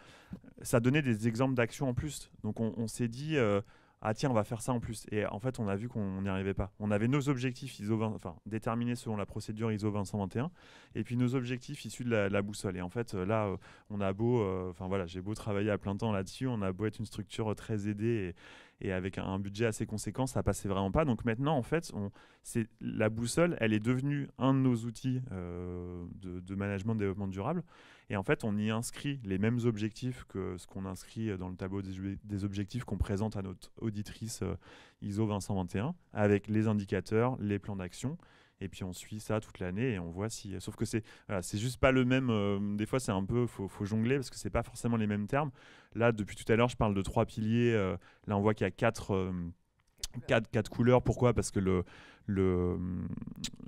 ça donnait des exemples d'actions en plus. Donc, on, s'est dit, euh, ah tiens, on va faire ça en plus. Et en fait, on a vu qu'on n'y arrivait pas. On avait nos objectifs ISO 20, enfin, déterminés selon la procédure ISO 2121, et puis nos objectifs issus de la, boussole. Et en fait, là, on a beau, enfin voilà, j'ai beau travailler à plein temps là-dessus, on a beau être une structure très aidée et, avec un budget assez conséquent, ça passait vraiment pas. Donc maintenant, en fait, on, la boussole, elle est devenue un de nos outils euh, de, management de développement durable. Et en fait, on y inscrit les mêmes objectifs que ce qu'on inscrit dans le tableau des, objectifs qu'on présente à notre auditrice euh, ISO 2121, avec les indicateurs, les plans d'action. Et puis on suit ça toute l'année et on voit si. Sauf que c'est juste pas le même. Euh, des fois, c'est un peu. Faut, faut jongler parce que c'est pas forcément les mêmes termes. Là, depuis tout à l'heure, je parle de trois piliers. Euh, là, on voit qu'il y a quatre, euh, quatre, quatre, couleurs. Pourquoi? Parce que le, le,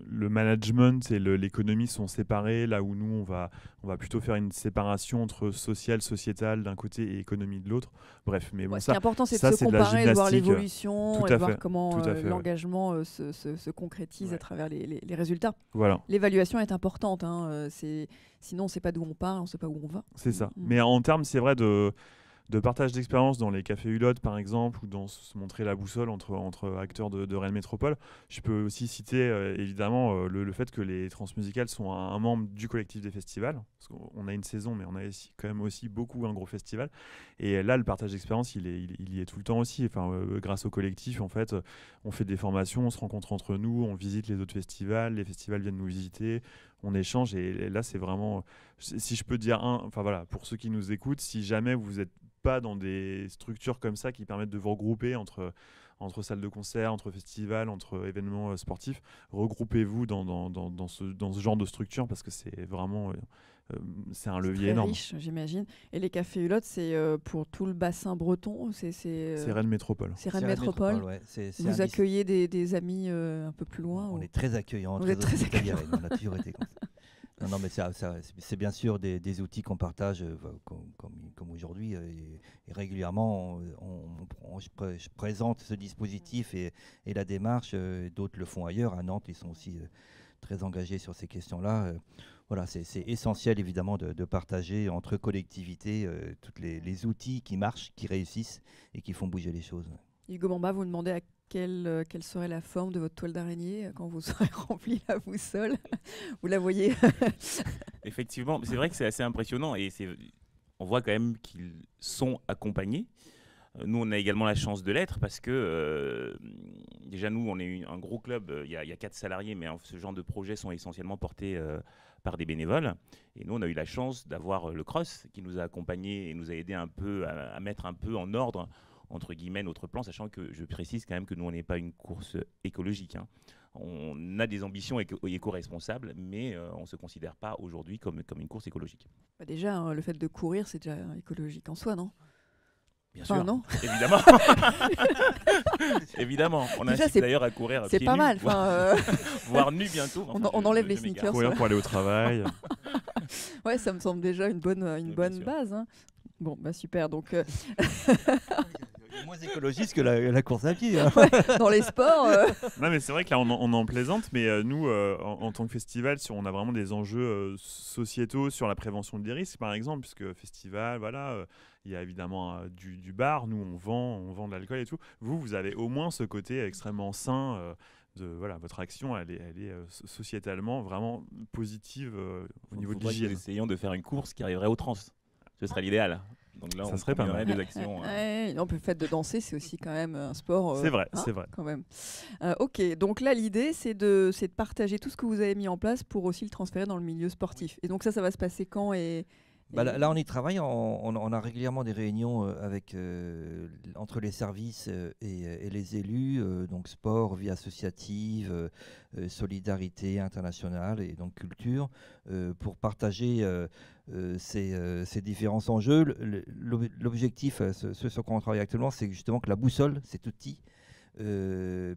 le management et l'économie sont séparés, là où nous, on va, on va plutôt faire une séparation entre social, sociétal d'un côté et économie de l'autre. Bref, mais bon, ça, ce qui est important, c'est de se comparer, de, voir l'évolution, et de voir comment euh, l'engagement euh, se, se, concrétise à travers les, les, résultats. Voilà. L'évaluation est importante. Hein, euh, sinon, on ne sait pas d'où on part, on ne sait pas où on va. C'est ça. Mm. Mais en termes, c'est vrai, de de partage d'expérience dans les cafés Hulot, par exemple, ou dans se montrer la boussole entre, entre acteurs de, de Rennes Métropole. Je peux aussi citer euh, évidemment euh, le, fait que les transmusicales sont un, membre du collectif des festivals. on a une saison, mais on a quand même aussi beaucoup un gros festival. Et là, le partage d'expérience, il, il, y est tout le temps aussi. Enfin, euh, grâce au collectif, en fait, on fait des formations, on se rencontre entre nous, on visite les autres festivals, les festivals viennent nous visiter, on échange. Et, là, c'est vraiment, si je peux dire un, enfin voilà, pour ceux qui nous écoutent, si jamais vous êtes dans des structures comme ça qui permettent de vous regrouper entre, entre salles de concert, entre festivals, entre événements euh, sportifs. Regroupez-vous dans, dans, ce, dans ce genre de structure parce que c'est vraiment... Euh, euh, c'est un levier énorme. riche, j'imagine. Et les cafés Hulot, c'est pour tout le bassin breton C'est Rennes Métropole. C'est Rennes Métropole. Vous accueillez des, des, amis un peu plus loin On est très accueillant. On est très accueillant. On a toujours été comme ça. Non, non, mais c'est bien sûr des, outils qu'on partage euh, comme, comme, aujourd'hui. Euh, et, régulièrement, on, je, présente ce dispositif et, et la démarche. Euh, d'autres le font ailleurs. À Nantes, ils sont aussi très engagés sur ces questions-là. Voilà, c'est essentiel évidemment de, partager entre collectivités tous les, les, outils qui marchent, qui réussissent et qui font bouger les choses. Hugo Bamba, vous demandez à quelle, quelle, serait la forme de votre toile d'araignée quand vous aurez rempli la boussole? Vous la voyez? Effectivement, c'est vrai que c'est assez impressionnant et on voit quand même qu'ils sont accompagnés. Euh, nous, on a également la chance de l'être parce que euh, déjà, nous, on est un gros club, il y, a, quatre salariés, mais ce genre de projets sont essentiellement portés euh, par des bénévoles. Et nous, on a eu la chance d'avoir le Cross qui nous a accompagnés et nous a aidé un peu à, mettre un peu en ordre, entre guillemets, notre plan, sachant que je précise quand même que nous, on n'est pas une course écologique. Hein. On a des ambitions éco-responsables, mais on ne se considère pas aujourd'hui comme, comme une course écologique. Bah, déjà, hein, le fait de courir, c'est déjà écologique en soi, non? Bien sûr. non Évidemment. Évidemment. On incite d'ailleurs à courir. C'est pas mal. Euh, voire, nu bientôt. on, enlève les sneakers. Courir pour aller au travail. ouais, ça me semble déjà une bonne, une bonne base. Hein. Bon, bah super. Donc. Euh, moins écologiste que la, course à pied. Hein. dans les sports. Euh. Non, mais c'est vrai que là, on, en plaisante, mais euh, nous, euh, en, tant que festival, on a vraiment des enjeux sociétaux sur la prévention des risques, par exemple, puisque festival, voilà, il y a évidemment du, bar, nous, on vend, on vend de l'alcool et tout. Vous, vous avez au moins ce côté extrêmement sain. de, voilà, votre action, elle est, elle est sociétalement vraiment positive au niveau de l'hygiène. Essayons de faire une course qui arriverait aux trans. Ce serait l'idéal. Donc là, ça on serait pas mal. des actions. Euh. non, le fait de danser, c'est aussi quand même un sport. Euh, c'est vrai, hein, c'est vrai. Quand même. Euh, ok, donc là, l'idée, c'est de, de partager tout ce que vous avez mis en place pour aussi le transférer dans le milieu sportif. Et donc ça, ça va se passer quand et, bah, là, on y travaille. On, a régulièrement des réunions avec, entre les services et, les élus, donc sport, vie associative, solidarité internationale et donc culture, pour partager euh, euh, ces, différents enjeux. L'objectif, euh, ce, sur quoi on travaille actuellement, c'est justement que la boussole, cet outil,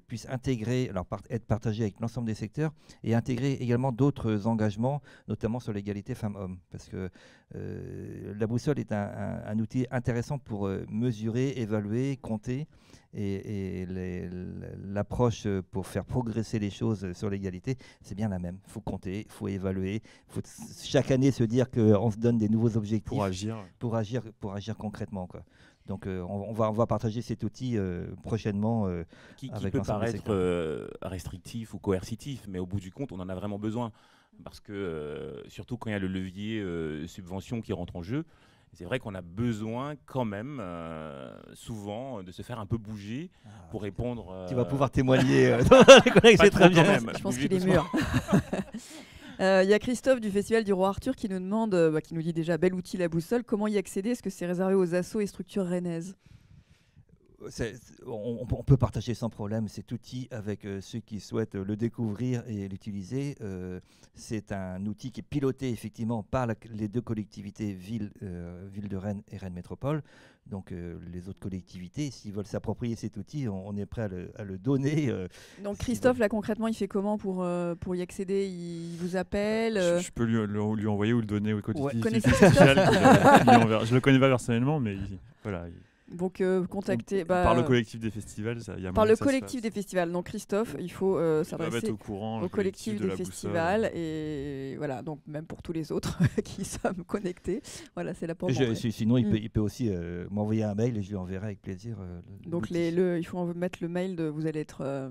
puisse intégrer, alors être partagé avec l'ensemble des secteurs et intégrer également d'autres engagements, notamment sur l'égalité femmes-hommes. Parce que la boussole est un, outil intéressant pour mesurer, évaluer, compter et, l'approche pour faire progresser les choses sur l'égalité, c'est bien la même. Il faut compter, il faut évaluer, il faut chaque année se dire qu'on se donne des nouveaux objectifs pour agir, pour agir, pour agir concrètement. Quoi. Donc euh, on, va, on va partager cet outil euh, prochainement. Euh, qui, qui peut paraître restrictif ou coercitif, mais au bout du compte, on en a vraiment besoin. Parce que surtout quand il y a le levier subvention qui rentre en jeu, c'est vrai qu'on a besoin quand même euh, souvent de se faire un peu bouger ah, pour répondre. Tu vas pouvoir témoigner. Euh, c'est très bien. Je pense qu'il est mûr. Euh, il y a Christophe du Festival du Roi Arthur qui nous demande, bah, qui nous dit déjà bel outil la boussole, comment y accéder? Est-ce que c'est réservé aux assos et structures rennaises? On, peut partager sans problème cet outil avec euh, ceux qui souhaitent le découvrir et l'utiliser. Euh, c'est un outil qui est piloté effectivement par les deux collectivités, ville, euh, ville de Rennes et Rennes Métropole. Donc les autres collectivités, s'ils veulent s'approprier cet outil, on, est prêt à le, donner. Donc Christophe, là concrètement, il fait comment pour, pour y accéder? Il vous appelle je, peux lui, lui, envoyer ou le donner au collectivité je le connais pas personnellement, mais voilà. Donc euh, contacter. Bah, par le collectif des festivals, ça, y a Par le collectif des festivals. Donc Christophe, il faut euh, s'adresser au, courant, au collectif, des festivals et voilà. Donc même pour tous les autres qui sommes connectés, voilà, c'est la porte. Sinon, il, mm. peut, il peut aussi euh, m'envoyer un mail et je lui enverrai avec plaisir. donc les, le, il faut mettre le mail de vous allez être.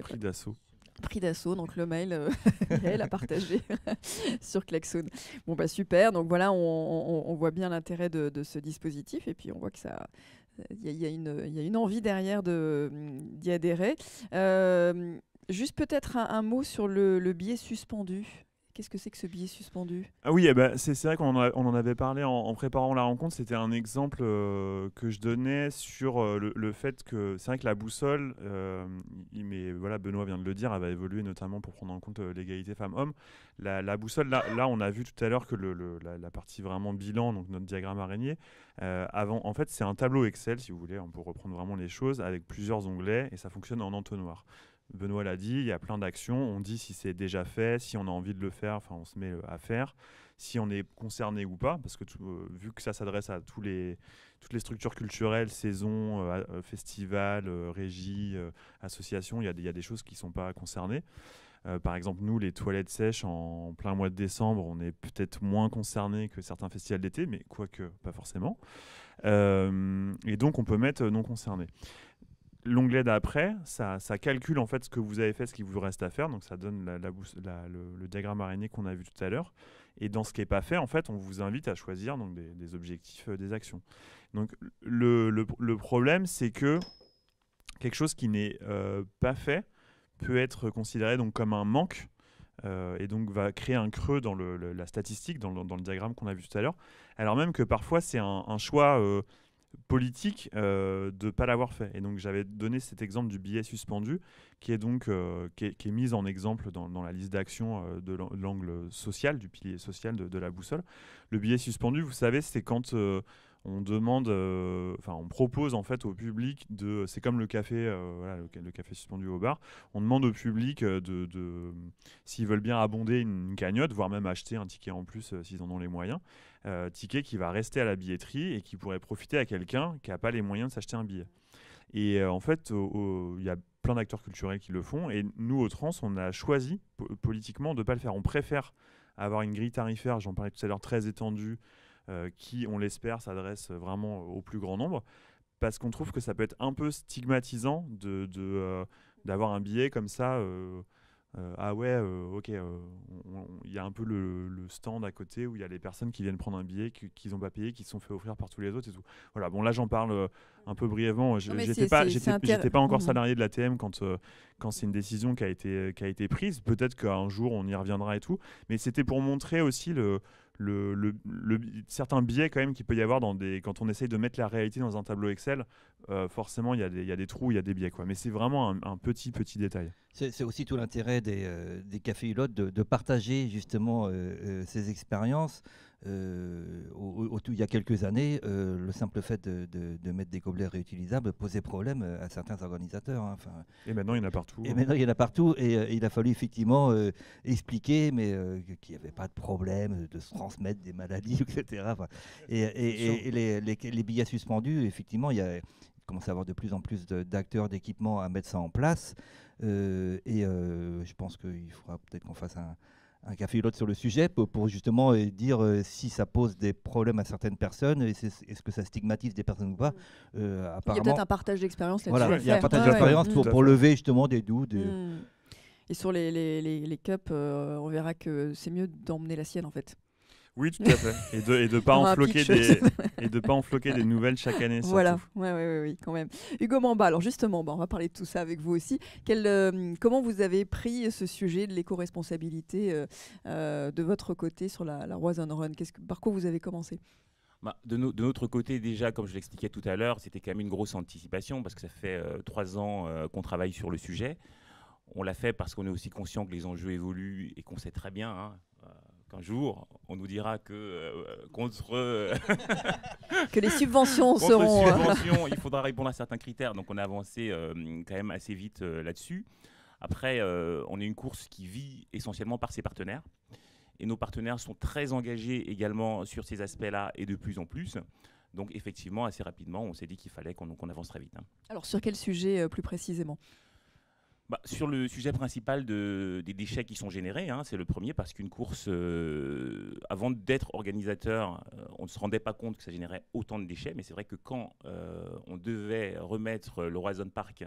Prix d'assaut prix d'assaut, donc le mail, euh, elle a partagé sur Klaxoon. Bon, bah super, donc voilà, on, voit bien l'intérêt de, ce dispositif et puis on voit que ça. Il y, a une envie derrière d'y adhérer. Euh, juste peut-être un, mot sur le, billet suspendu. Qu'est-ce que c'est que ce billet suspendu? Ah oui, eh ben, c'est vrai qu'on en, avait parlé en, préparant la rencontre. C'était un exemple euh, que je donnais sur euh, le, fait que c'est vrai que la boussole, euh, mais voilà, Benoît vient de le dire, elle va évoluer notamment pour prendre en compte l'égalité femmes-hommes. La, boussole, là, on a vu tout à l'heure que la, partie vraiment bilan, donc notre diagramme araignée, avant, en fait, c'est un tableau Excel, si vous voulez, on peut reprendre vraiment les choses avec plusieurs onglets et ça fonctionne en entonnoir. Benoît l'a dit, il y a plein d'actions. On dit si c'est déjà fait, si on a envie de le faire, enfin on se met euh, à faire, si on est concerné ou pas, parce que euh, vu que ça s'adresse à tous les, toutes les structures culturelles, saisons, euh, festivals, régies, associations, il y, a des choses qui ne sont pas concernées. par exemple, nous, les toilettes sèches en plein mois de décembre, on est peut-être moins concernés que certains festivals d'été, mais quoique pas forcément. et donc, on peut mettre non concernés. L'onglet d'après, ça, calcule en fait ce que vous avez fait, ce qu'il vous reste à faire. Donc ça donne le, diagramme araignée qu'on a vu tout à l'heure. Et dans ce qui n'est pas fait, en fait, on vous invite à choisir donc, des, objectifs, euh, des actions. Donc le, problème, c'est que quelque chose qui n'est euh, pas fait peut être considéré donc, comme un manque euh, et donc va créer un creux dans la statistique, dans le, diagramme qu'on a vu tout à l'heure. Alors même que parfois c'est un, choix politique euh, de ne pas l'avoir fait. Et donc j'avais donné cet exemple du billet suspendu, qui est donc euh, qui, est, mis en exemple dans, la liste d'actions euh, de l'angle social, du pilier social de, la boussole. Le billet suspendu, vous savez, c'est quand on demande, enfin on propose en fait au public de, c'est comme le café, le, café suspendu au bar, on demande au public de s'ils veulent bien abonder une, cagnotte, voire même acheter un ticket en plus s'ils en ont les moyens. Euh, ticket qui va rester à la billetterie et qui pourrait profiter à quelqu'un qui n'a pas les moyens de s'acheter un billet. Et euh, en fait, il y a plein d'acteurs culturels qui le font. Et nous, au Trans, on a choisi politiquement de ne pas le faire. On préfère avoir une grille tarifaire, j'en parlais tout à l'heure, très étendue, euh, qui, on l'espère, s'adresse vraiment au plus grand nombre. Parce qu'on trouve que ça peut être un peu stigmatisant d'avoir de, d'avoir un billet comme ça euh, ah ouais, euh, ok, euh, il y a un peu le, stand à côté où il y a les personnes qui viennent prendre un billet qu'ils n'ont pas payé, qui se sont fait offrir par tous les autres. Voilà, bon là j'en parle un peu brièvement. J'étais pas, j'étais pas encore mmh. salarié de l'ATM quand, quand c'est une décision qui a été, qui a été prise. Peut-être qu'un jour on y reviendra et tout, mais c'était pour montrer aussi le, le, le, certains biais quand même qu'il peut y avoir dans des, quand on essaye de mettre la réalité dans un tableau Excel, euh, forcément il y, a des, y, a des trous, il y a des biais. Quoi. Mais c'est vraiment un, petit, petit détail. C'est aussi tout l'intérêt des, euh, des cafés Hulot de, de, partager justement euh, ces expériences. Euh, au, il y a quelques années, euh, le simple fait de, mettre des gobelets réutilisables posait problème euh, à certains organisateurs. Hein, et maintenant, il y en a partout. Et maintenant, il y en a partout. Et il a fallu effectivement expliquer, mais qu'il n'y avait pas de problème de se transmettre des maladies, etc. et, les, billets suspendus, effectivement, il, y a, commence à avoir de plus en plus d'acteurs, d'équipements à mettre ça en place. et je pense qu'il faudra peut-être qu'on fasse un un café l'autre sur le sujet pour, justement euh, dire euh, si ça pose des problèmes à certaines personnes, est-ce que ça stigmatise des personnes ou pas. Euh, il y a peut-être un partage d'expérience là-dessus. Voilà, il y a un partage d'expérience pour, lever justement des doutes. Hmm. Et sur les, les, les, cups, on verra que c'est mieux d'emmener la sienne en fait. Oui, tout à fait. Et de et de pas enfloquer des et de pas enfloquer des nouvelles chaque année. Voilà. Ouais, ouais, oui, quand même. Hugo Mamba. Alors justement, bah, on va parler de tout ça avec vous aussi. Quel, euh, comment vous avez pris ce sujet de l'éco-responsabilité euh, euh, de votre côté sur la, la Roison Run? Qu'est-ce que, Par quoi vous avez commencé? Bah, de, de, notre côté, déjà, comme je l'expliquais tout à l'heure, c'était quand même une grosse anticipation parce que ça fait trois ans qu'on travaille sur le sujet. On l'a fait parce qu'on est aussi conscient que les enjeux évoluent et qu'on sait très bien hein, qu'un jour, on nous dira que euh, contre que les subventions seront euh, subventions, il faudra répondre à certains critères. Donc on a avancé euh, quand même assez vite là-dessus. Après, on est une course qui vit essentiellement par ses partenaires. Et nos partenaires sont très engagés également sur ces aspects-là et de plus en plus. Donc effectivement, assez rapidement, on s'est dit qu'il fallait qu'on avance très vite. Hein. Alors sur quel sujet plus précisément? Bah, sur le sujet principal de, des déchets qui sont générés, hein, c'est le premier parce qu'une course, euh, avant d'être organisateur, euh, on ne se rendait pas compte que ça générait autant de déchets. Mais c'est vrai que quand euh, on devait remettre le Horizon Park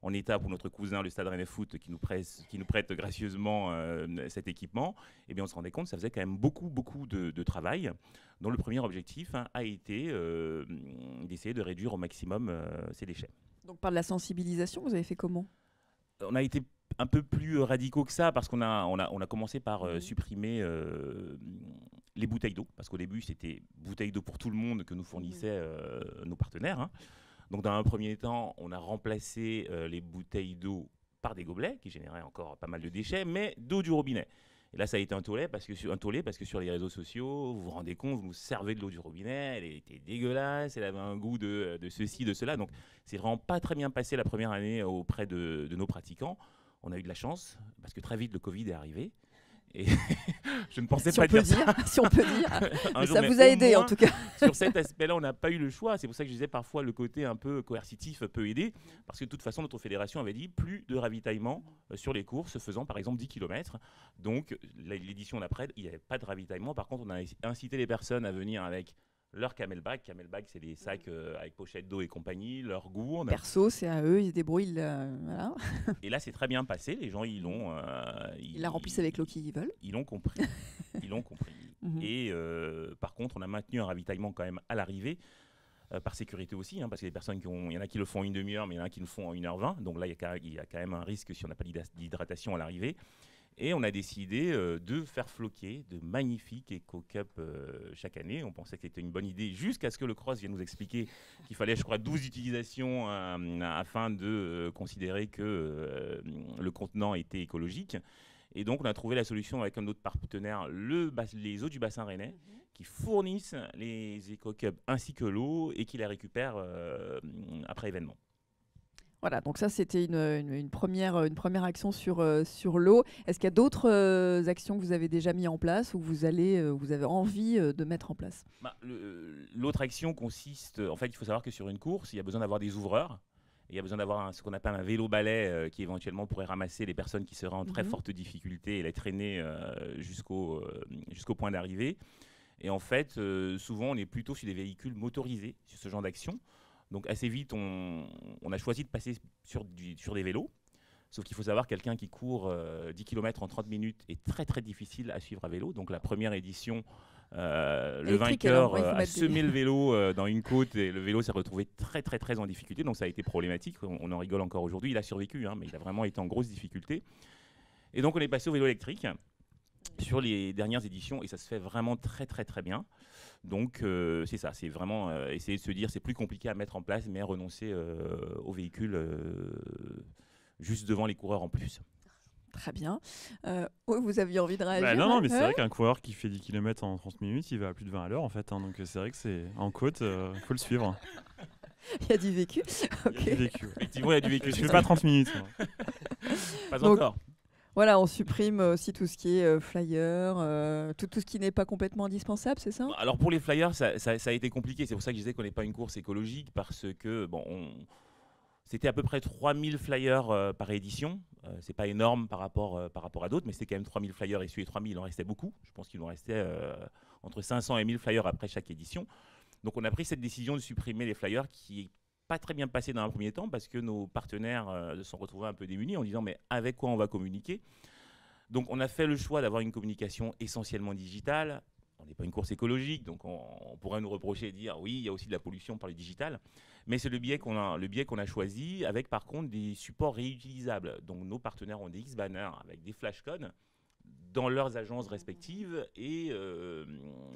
en état pour notre cousin, le Stade Rennais Foot, qui nous prête, gracieusement cet équipement, eh bien on se rendait compte que ça faisait quand même beaucoup, beaucoup de, travail, dont le premier objectif hein, a été d'essayer de réduire au maximum ces déchets. Donc par la sensibilisation, vous avez fait comment? On a été un peu plus radicaux que ça parce qu'on a, on a, on a commencé par euh, mhm. supprimer euh, les bouteilles d'eau. Parce qu'au début, c'était bouteilles d'eau pour tout le monde que nous fournissaient mhm. euh, nos partenaires. Hein. Donc, dans un premier temps, on a remplacé les bouteilles d'eau par des gobelets qui généraient encore pas mal de déchets, mais d'eau du robinet. Et là, ça a été un tollé parce que sur, les réseaux sociaux, vous vous rendez compte, vous nous servez de l'eau du robinet, elle était dégueulasse, elle avait un goût de, de ceci, de cela. Donc, c'est vraiment pas très bien passé la première année auprès de, nos pratiquants. On a eu de la chance parce que très vite le Covid est arrivé. Et je ne pensais pas dire, ça. si on peut dire. mais ça vous a aidé en tout cas. sur cet aspect-là, on n'a pas eu le choix. C'est pour ça que je disais parfois le côté un peu coercitif peut aider. Parce que de toute façon, notre fédération avait dit plus de ravitaillement euh, sur les courses faisant par exemple 10 km. Donc l'édition d'après, il n'y avait pas de ravitaillement. Par contre, on a incité les personnes à venir avec leur camelback. Camelback, c'est des sacs euh, avec pochette d'eau et compagnie, leur gourde. Perso, c'est à eux, ils se débrouillent. voilà. et là, c'est très bien passé. Les gens, ils l'ont. Euh, ils, la remplissent avec l'eau qu'ils veulent. Ils l'ont compris. ils l'ont compris. Mhm. Et euh, par contre, on a maintenu un ravitaillement quand même à l'arrivée. par sécurité aussi, hein, parce que les personnes qui ont, il y en a qui le font en une demi-heure, mais il y en a qui le font en 1h20. Donc là, il y, a quand même un risque si on n'a pas d'hydratation à l'arrivée. Et on a décidé euh, de faire floquer de magnifiques Eco Cup euh, chaque année. On pensait que c'était une bonne idée jusqu'à ce que le Cross vienne nous expliquer qu'il fallait, je crois, 12 utilisations euh, afin de considérer que le contenant était écologique. Et donc, on a trouvé la solution avec un autre partenaire, le, les eaux du bassin rennais, mhm. qui fournissent les Eco Cups ainsi que l'eau et qui les récupèrent après événement. Voilà, donc ça c'était une, première, une première action sur, euh, sur l'eau. Est-ce qu'il y a d'autres euh, actions que vous avez déjà mis en place ou vous, allez, euh, vous avez envie de mettre en place? Bah, L'autre action consiste, en fait il faut savoir que sur une course, il y a besoin d'avoir des ouvreurs. Il y a besoin d'avoir ce qu'on appelle un vélo-balai qui éventuellement pourrait ramasser les personnes qui seraient en très mhm. forte difficulté et les traîner jusqu'au jusqu'au point d'arrivée. Et en fait, souvent on est plutôt sur des véhicules motorisés, sur ce genre d'action. Donc assez vite, on, a choisi de passer sur, sur des vélos. Sauf qu'il faut savoir, quelqu'un qui court 10 euh, km en 30 minutes est très très difficile à suivre à vélo. Donc la première édition, euh, le vainqueur euh, a semé le vélo dans une côte et le vélo s'est retrouvé très très très en difficulté. Donc ça a été problématique. On, en rigole encore aujourd'hui. Il a survécu, hein, mais il a vraiment été en grosse difficulté. Et donc on est passé au vélo électrique sur les dernières éditions et ça se fait vraiment très très très bien. Donc euh, c'est ça, c'est vraiment euh, essayer de se dire c'est plus compliqué à mettre en place, mais renoncer euh, au véhicule juste devant les coureurs en plus. Très bien. vous aviez envie de réagir bah Non, non, mais c'est vrai qu'un coureur qui fait 10 km en 30 minutes, il va à plus de 20 à l'heure en fait. Hein, donc c'est vrai que c'est en côte, il faut le suivre. Il y a du vécu. Il y a du vécu. Effectivement, il y a du vécu. Je ne fais pas 30 minutes. Pas encore. Voilà, on supprime aussi tout ce qui est euh, flyer, euh, tout, tout, ce qui n'est pas complètement indispensable, c'est ça? Alors pour les flyers, ça, a été compliqué. C'est pour ça que je disais qu'on n'est pas une course écologique parce que bon, c'était à peu près 3000 flyers euh, par édition. c'est pas énorme par rapport, par rapport à d'autres, mais c'était quand même 3000 flyers issus et 3000. Il en restait beaucoup. Je pense qu'il en restait entre 500 et 1000 flyers après chaque édition. Donc on a pris cette décision de supprimer les flyers qui pas très bien passé dans un premier temps parce que nos partenaires euh, se sont retrouvés un peu démunis en disant mais avec quoi on va communiquer? Donc on a fait le choix d'avoir une communication essentiellement digitale. On n'est pas une course écologique, donc on, pourrait nous reprocher et dire oui, il y a aussi de la pollution par le digital, mais c'est le biais qu'on a, le biais qu'on a choisi avec par contre des supports réutilisables. Donc nos partenaires ont des X-banners avec des flashcodes dans leurs agences respectives et euh,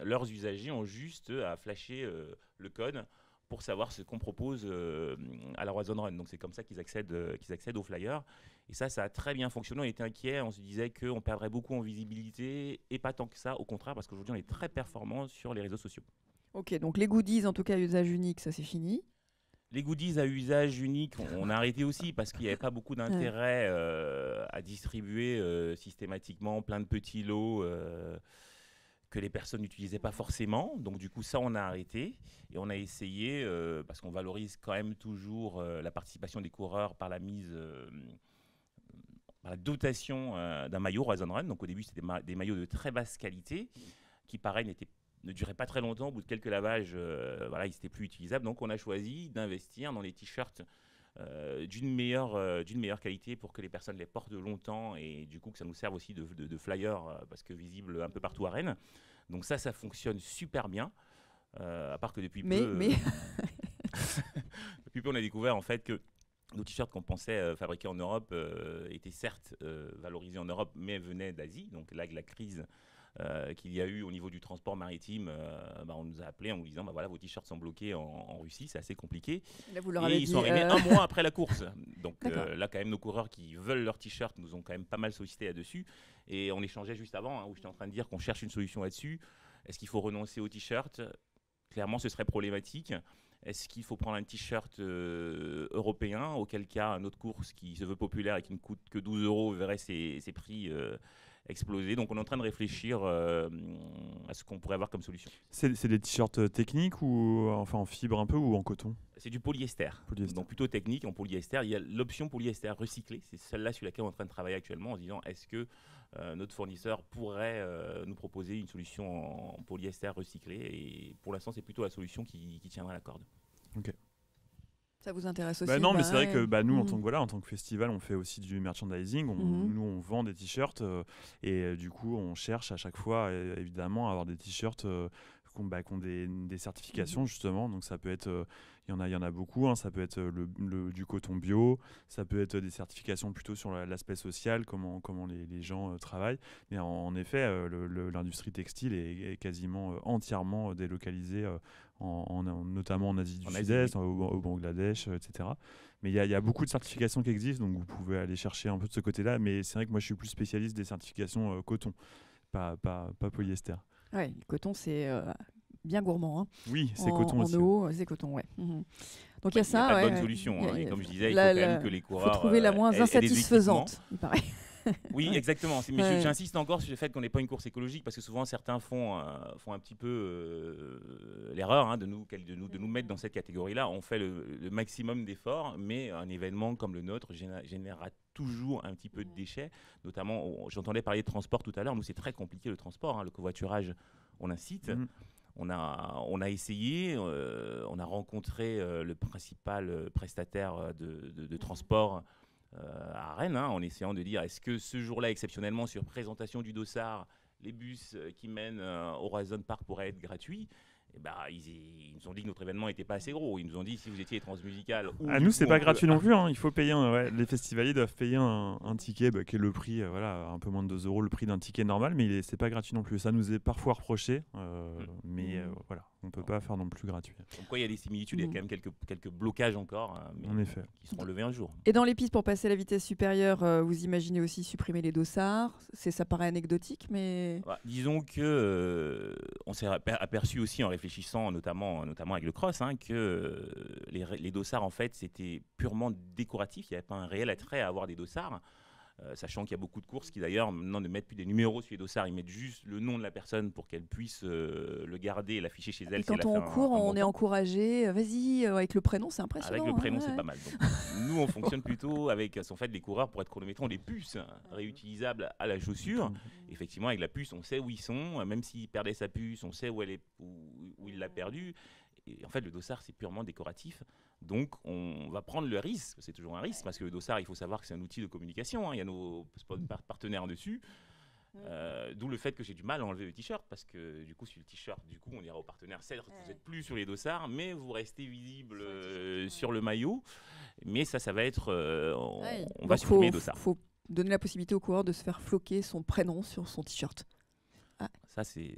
leurs usagers ont juste à flasher euh, le code pour savoir ce qu'on propose euh, à la Horizon Run. Donc c'est comme ça qu'ils accèdent, euh, qu'ils accèdent aux flyers. Et ça, ça a très bien fonctionné. On était inquiets, on se disait qu'on perdrait beaucoup en visibilité, et pas tant que ça, au contraire, parce qu'aujourd'hui on est très performant sur les réseaux sociaux. Ok, donc les goodies, en tout cas à usage unique, ça c'est fini les goodies à usage unique, on, a arrêté aussi parce qu'il n'y avait pas beaucoup d'intérêt euh, à distribuer systématiquement plein de petits lots que les personnes n'utilisaient pas forcément. Donc du coup, ça, on a arrêté et on a essayé, euh, parce qu'on valorise quand même toujours euh, la participation des coureurs par la mise, euh, par la dotation d'un maillot Horizon Run. Donc au début, c'était des, maillots de très basse qualité qui, pareil, ne duraient pas très longtemps. Au bout de quelques lavages, voilà, ils n'étaient plus utilisables. Donc on a choisi d'investir dans les t-shirts d'une meilleure, d'une meilleure qualité pour que les personnes les portent longtemps et du coup que ça nous serve aussi de, de, flyer parce que visible un peu partout à Rennes. Donc ça, ça fonctionne super bien. Euh, à part que depuis mais, peu, mais... depuis peu, on a découvert en fait que nos t-shirts qu'on pensait euh, fabriqués en Europe euh, étaient certes valorisés en Europe, mais venaient d'Asie. Donc là, avec la crise qu'il y a eu au niveau du transport maritime, bah, on nous a appelés en nous disant bah, voilà, vos t-shirts sont bloqués en, Russie, c'est assez compliqué. et ils sont arrivés un mois après la course. Donc là, quand même, nos coureurs qui veulent leurs t-shirts nous ont quand même pas mal sollicité là-dessus. Et on échangeait juste avant, hein, où j'étais en train de dire qu'on cherche une solution là-dessus. Est-ce qu'il faut renoncer au t-shirt Clairement, ce serait problématique. Est-ce qu'il faut prendre un t-shirt euh, européen Auquel cas, un autre course qui se veut populaire et qui ne coûte que 12 euros verrait ses, prix euh, explosé. Donc on est en train de réfléchir à ce qu'on pourrait avoir comme solution. C'est des t-shirts techniques ou enfin en fibre un peu ou en coton? C'est du polyester. Donc plutôt technique en polyester. Il y a l'option polyester recyclé. C'est celle-là sur laquelle on est en train de travailler actuellement en se disant est-ce que notre fournisseur pourrait nous proposer une solution en, polyester recyclé et pour l'instant c'est plutôt la solution qui, qui tiendra la corde. Ok. Ça vous intéresse bah aussi Non, mais c'est vrai que bah, nous, en, mmh. tant que, voilà, en tant que festival, on fait aussi du merchandising. Mmh. Nous, on vend des t-shirts euh, et euh, du coup, on cherche à chaque fois, évidemment, à avoir des t-shirts euh, qui ont, des, des, certifications, mmh. justement. Donc, ça peut être il y en a, il y en a beaucoup. Hein. Ça peut être le, du coton bio, ça peut être des certifications plutôt sur l'aspect social, comment, comment les, les gens euh, travaillent. Mais en, effet, euh, l'industrie textile est, quasiment euh, entièrement délocalisée, en, notamment en Asie du Sud-Est, au, Bangladesh, etc. Mais il y, y, a beaucoup de certifications qui existent, donc vous pouvez aller chercher un peu de ce côté-là. Mais c'est vrai que moi, je suis plus spécialiste des certifications coton, pas, pas, pas polyester. Oui, le coton, c'est bien gourmand. Hein. Oui, c'est coton en aussi. eau, c'est coton, ouais. Mhm. Donc il y a ça. Il y a pas de bonne solution. Hein. Et comme je disais, il faut quand même que les coureurs. Il faut trouver la moins euh, insatisfaisante, il paraît. oui, exactement. Mais j'insiste encore sur le fait qu'on n'est pas une course écologique parce que souvent certains font, euh, font un petit peu euh, l'erreur hein, de, nous, de, nous, de nous mettre dans cette catégorie-là. On fait le, maximum d'efforts, mais un événement comme le nôtre générera toujours un petit peu de déchets. Notamment, j'entendais parler de transport tout à l'heure. Nous, c'est très compliqué le transport, le covoiturage, on incite. Mm on a, on a essayé, euh, on a rencontré euh, le principal euh, prestataire de, transport à Rennes, hein, en essayant de dire est-ce que ce jour-là, exceptionnellement, sur présentation du dossard, les bus qui mènent au Horizon Park pourraient être gratuits? Eh ben, ils, nous ont dit que notre événement n'était pas assez gros. Ils nous ont dit si vous étiez transmusical. À ah, nous, c'est pas gratuit non plus. Hein. Il faut payer. les festivaliers doivent payer un, ticket bah, qui est le prix, euh, voilà, un peu moins de 2 euros, le prix d'un ticket normal, mais c'est pas gratuit non plus. Ça nous est parfois reproché, euh, mm. mais euh, voilà, on peut pas faire non plus gratuit. Donc, quoi, il y a des similitudes, il y a mm. quand même quelques, quelques blocages encore, hein, mais en effet. qui seront levés un jour. Et dans les pistes pour passer à la vitesse supérieure, vous imaginez aussi supprimer les dossards C'est ça paraît anecdotique, mais bah, disons que on s'est aperçu aussi en notamment, avec le cross, hein, que euh, les, les, dossards, en fait, c'était purement décoratif. Il n'y avait pas un réel attrait à avoir des dossards. Euh, sachant qu'il y a beaucoup de courses qui d'ailleurs maintenant ne mettent plus des numéros sur les dossards, ils mettent juste le nom de la personne pour qu'elle puisse euh, le garder et l'afficher chez elle. Et quand on court, on est encouragé, vas-y, avec le prénom, c'est impressionnant. Avec le prénom, c'est pas mal. nous, on fonctionne plutôt avec, en fait, les coureurs pour être chronométrants, des puces réutilisables à la chaussure. Effectivement, avec la puce, on sait où ils sont, même s'il perdait sa puce, on sait où, elle est, où il l'a perdue. Et en fait, le dossard, c'est purement décoratif. Donc, on va prendre le risque, c'est toujours un risque, parce que le dossard, il faut savoir que c'est un outil de communication. Hein. il y a nos partenaires dessus. Euh, d'où le fait que j'ai du mal à enlever le t-shirt parce que du coup sur le t-shirt du coup on dira aux partenaires certes vous n'êtes plus sur les dossards mais vous restez visible euh, sur le maillot mais ça ça va être euh, on, va supprimer les dossards. faut donner la possibilité au coureur de se faire floquer son prénom sur son t-shirt. Ça, c'est.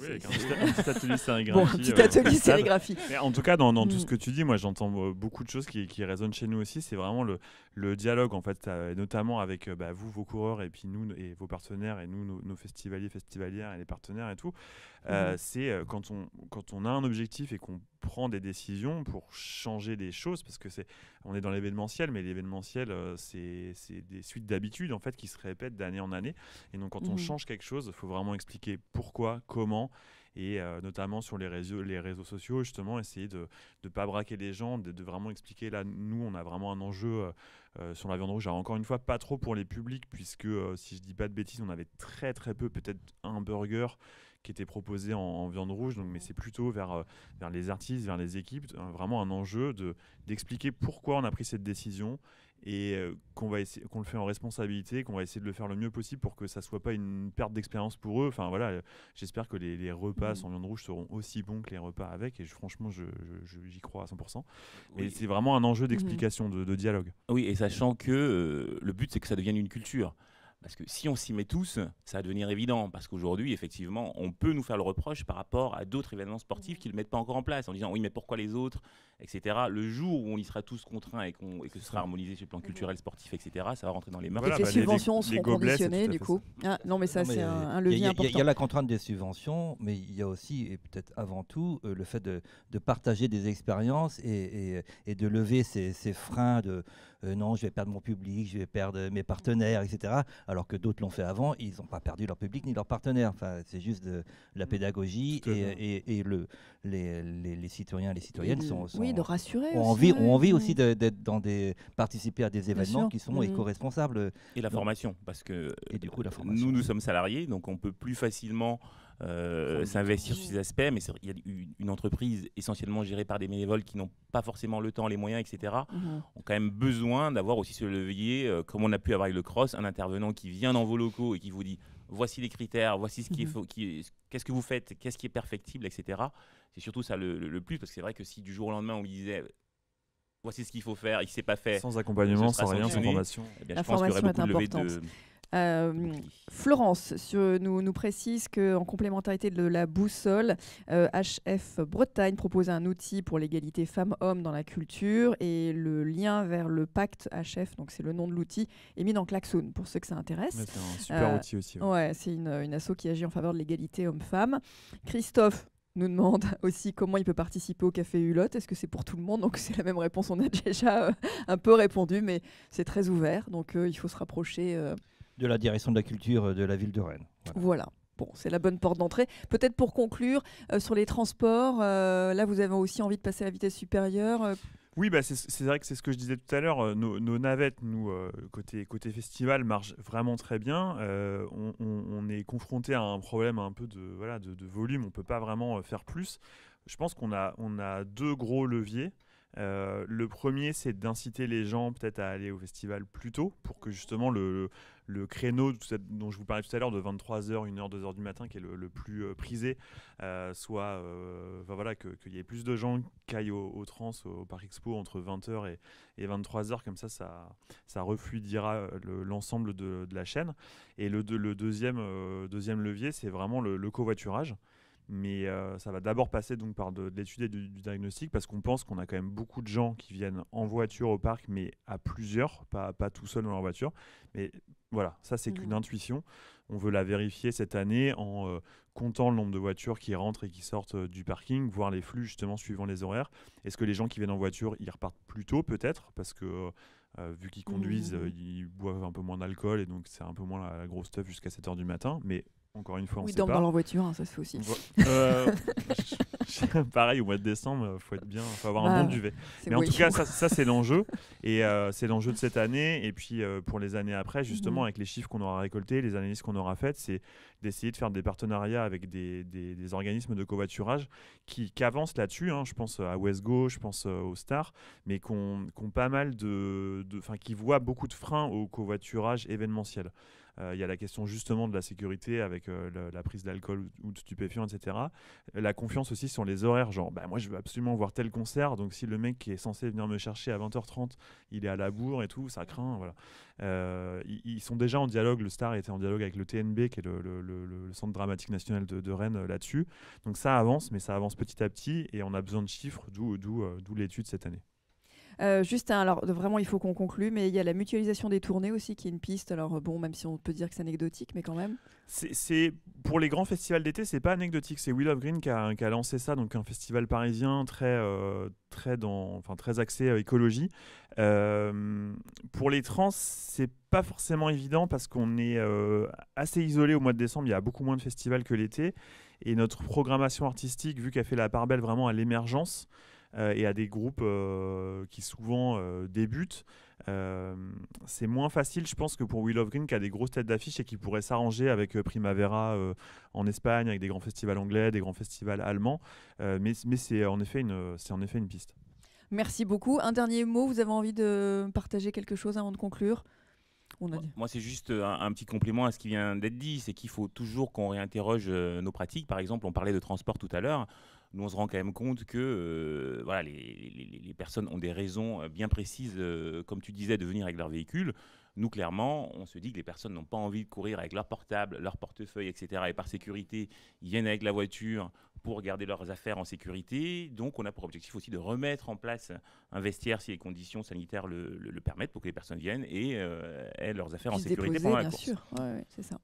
Oui, un petit, atelier sérigraphie. Bon, un petit atelier sérigraphie. en tout cas, dans, dans tout mm. ce que tu dis, moi, j'entends beaucoup de choses qui, qui, résonnent chez nous aussi. C'est vraiment le, le, dialogue, en fait, notamment avec euh, bah, vous, vos coureurs, et puis nous, et vos partenaires, et nous, nos, festivaliers, festivalières, et les partenaires et tout. Euh, mm-hmm. c'est euh, quand, on, quand on a un objectif et qu'on prend des décisions pour changer des choses, parce que c'est, on est dans l'événementiel, mais l'événementiel, c'est, des suites d'habitudes, en fait, qui se répètent d'année en année. Et donc, quand on mm-hmm. change quelque chose, il faut vraiment expliquer pourquoi, comment, et euh, notamment sur les réseaux, les réseaux sociaux, justement, essayer de ne pas braquer les gens, de, vraiment expliquer, là, nous, on a vraiment un enjeu euh, euh, sur la viande rouge. Alors, encore une fois, pas trop pour les publics, puisque, si je dis pas de bêtises, on avait très très peu, peut-être un burger qui était proposé en, viande rouge, donc, mais c'est plutôt vers, vers les artistes, vers les équipes, vraiment un enjeu d'expliquer pourquoi on a pris cette décision et euh, qu'on va essayer qu'on le fait en responsabilité qu'on va essayer de le faire le mieux possible pour que ça soit pas une perte d'expérience pour eux. Enfin voilà j'espère que les, les repas mmh. sans viande rouge seront aussi bons que les repas avec et franchement je, j'y crois à 100% et c'est vraiment un enjeu mmh. d'explication de, dialogue. Oui et sachant que euh, le but c'est que ça devienne une culture parce que si on s'y met tous, ça va devenir évident. Parce qu'aujourd'hui, effectivement, on peut nous faire le reproche par rapport à d'autres événements sportifs qui ne le mettent pas encore en place, en disant oui, mais pourquoi les autres, etc. Le jour où on y sera tous contraints et, et que ce sera harmonisé sur le plan culturel, sportif, etc., ça va rentrer dans les mœurs. les bah, subventions seront conditionnées, du coup. Ah, non, mais ça, c'est un, levier important. Il y, a la contrainte des subventions, mais il y a aussi, et peut-être avant tout, euh, le fait de, partager des expériences et, de lever ces, freins de euh, non, je vais perdre mon public, je vais perdre mes partenaires, etc alors que d'autres l'ont fait avant, ils n'ont pas perdu leur public ni leur partenaire. Enfin, c'est juste de, la mm. pédagogie et, le, les, citoyens et les citoyennes sont, oui, de rassurer ont envie, ont envie aussi d'être dans des participer à des événements qui sont éco-responsables. Et la formation, parce que et du coup, la formation. nous, nous sommes salariés, donc on peut plus facilement euh, s'investir sur ces aspects, mais il y a une, entreprise essentiellement gérée par des bénévoles qui n'ont pas forcément le temps, les moyens, etc., mhm. ont quand même besoin d'avoir aussi ce levier, euh, comme on a pu avoir avec le cross, un intervenant qui vient dans vos locaux et qui vous dit voici les critères, voici ce qui mhm. qu'est-ce que vous faites, qu'est-ce qui est perfectible, etc. C'est surtout ça le, plus, parce que c'est vrai que si du jour au lendemain on lui disait voici ce qu'il faut faire, il ne s'est pas fait. Sans accompagnement, sans rien, sans formation. Eh bien, La je pense qu'il y aurait beaucoup de levée de, euh, Florence nous, nous, précise qu'en complémentarité de la boussole, HF euh, Bretagne propose un outil pour l'égalité femmes-hommes dans la culture et le lien vers le pacte HF, donc c'est le nom de l'outil, est mis dans Klaxoon pour ceux que ça intéresse. c'est un super euh, outil aussi. Ouais, c'est une, une asso qui agit en faveur de l'égalité homme-femme. Christophe nous demande aussi comment il peut participer au Café Hulotte. Est-ce que c'est pour tout le monde? Donc c'est la même réponse, on a déjà un peu répondu, mais c'est très ouvert, donc il faut se rapprocher de la direction de la culture euh, de la ville de Rennes. Voilà. Bon, c'est la bonne porte d'entrée. Peut-être pour conclure, euh, sur les transports, euh, là, vous avez aussi envie de passer à la vitesse supérieure. Oui, bah c'est vrai que c'est ce que je disais tout à l'heure. Nos, navettes, nous, côté, côté festival, marchent vraiment très bien. On, est confronté à un problème un peu de, voilà, de, volume. On ne peut pas vraiment faire plus. Je pense qu'on a, on a deux gros leviers. le premier, c'est d'inciter les gens peut-être à aller au festival plus tôt pour que justement le, le créneau dont je vous parlais tout à l'heure de 23h, 1h, 2h du matin, qui est le, plus euh, prisé, euh, soit euh, voilà, qu'il y ait plus de gens qui aillent au, trans, au Parc Expo entre 20h et, 23h, comme ça, ça, ça refluidira l'ensemble de, la chaîne. Et le, deuxième, deuxième levier, c'est vraiment le, covoiturage. Mais ça va d'abord passer donc par de, l'étude et du, diagnostic parce qu'on pense qu'on a quand même beaucoup de gens qui viennent en voiture au parc, mais à plusieurs, pas, pas tout seul dans leur voiture. Mais voilà, ça c'est qu'une mmh. intuition. On veut la vérifier cette année en euh, comptant le nombre de voitures qui rentrent et qui sortent euh, du parking, voir les flux justement suivant les horaires. Est-ce que les gens qui viennent en voiture, ils repartent plus tôt peut-être? Parce que euh, vu qu'ils conduisent, mmh. ils boivent un peu moins d'alcool et donc c'est un peu moins la, grosse stuff jusqu'à 7h du matin. Mais encore une fois, on oui, sait pas. dans leur voiture, hein, ça se fait aussi. pareil, au mois de décembre, il faut être bien, faut avoir un bon duvet. Mais en tout cas, ça, c'est l'enjeu. Et euh, c'est l'enjeu de cette année. Et puis euh, pour les années après, justement, mhm. avec les chiffres qu'on aura récoltés, les analyses qu'on aura faites, c'est d'essayer de faire des partenariats avec des, des, organismes de covoiturage qui, qui avancent là-dessus. Hein. Je pense à Westgo, je pense euh, aux Stars, mais qui ont, pas mal de. Enfin, qui voient beaucoup de freins au covoiturage événementiel. Euh, il y a la question justement de la sécurité avec euh, la prise d'alcool ou de stupéfiants, etc. La confiance aussi sur les horaires, genre, bah, moi je veux absolument voir tel concert, donc si le mec qui est censé venir me chercher à 20h30, il est à la bourre et tout, ça craint. Voilà. Euh, ils, sont déjà en dialogue, le Star était en dialogue avec le TNB, qui est le, Centre dramatique national de, Rennes là-dessus. Donc ça avance, mais ça avance petit à petit et on a besoin de chiffres, d'où l'étude cette année. Euh, juste, alors vraiment, il faut qu'on conclue, mais il y a la mutualisation des tournées aussi qui est une piste. Alors bon, même si on peut dire que c'est anecdotique, mais quand même. C'est pour les grands festivals d'été, c'est pas anecdotique. C'est Will of Green qui a, lancé ça, donc un festival parisien très euh, très dans, enfin très axé euh, écologie. pour les trans, c'est pas forcément évident parce qu'on est assez isolé au mois de décembre. Il y a beaucoup moins de festivals que l'été, et notre programmation artistique, vu qu'elle fait la part belle vraiment à l'émergence. Euh, et à des groupes euh, qui souvent euh, débutent. c'est moins facile, je pense, que pour Will of Green, qui a des grosses têtes d'affiche et qui pourrait s'arranger avec Primavera en Espagne, avec des grands festivals anglais, des grands festivals allemands. mais mais c'est en, effet une, en effet une piste. Merci beaucoup. Un dernier mot, vous avez envie de partager quelque chose avant de conclure? On a dit. Moi, c'est juste un, petit complément à ce qui vient d'être dit, c'est qu'il faut toujours qu'on réinterroge nos pratiques. Par exemple, on parlait de transport tout à l'heure nous on se rend quand même compte que euh, voilà, les, personnes ont des raisons euh, bien précises, euh, comme tu disais, de venir avec leur véhicule. Nous, clairement, on se dit que les personnes n'ont pas envie de courir avec leur portable, leur portefeuille, etc. Et par sécurité, ils viennent avec la voiture pour garder leurs affaires en sécurité. Donc, on a pour objectif aussi de remettre en place un vestiaire si les conditions sanitaires le, permettent pour que les personnes viennent et aient leurs affaires en sécurité pendant la bien sûr, c'est ça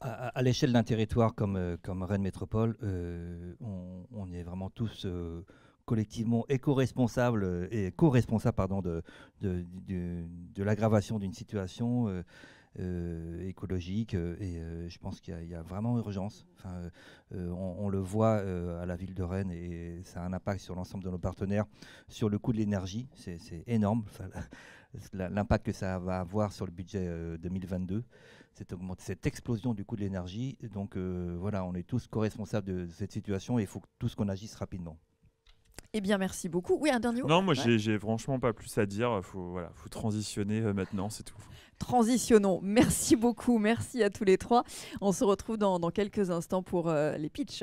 à, l'échelle d'un territoire comme, euh, comme Rennes Métropole, euh, on, est vraiment tous euh, collectivement éco-responsables et co-responsables de, de, l'aggravation d'une situation. écologique. et je pense qu'il y, a vraiment urgence. Enfin, on, le voit à la ville de Rennes et ça a un impact sur l'ensemble de nos partenaires. Sur le coût de l'énergie, c'est énorme. L'impact que ça va avoir sur le budget 2022 cette, cette explosion du coût de l'énergie. Donc voilà, on est tous co-responsables de cette situation et il faut tous qu'on agisse rapidement. Eh bien, merci beaucoup. Oui, un dernier mot Non, moi, j'ai franchement pas plus à dire. Il faut, voilà, faut transitionner euh, maintenant, c'est tout. Transitionnons. Merci beaucoup. Merci à tous les trois. On se retrouve dans, quelques instants pour euh, les pitchs.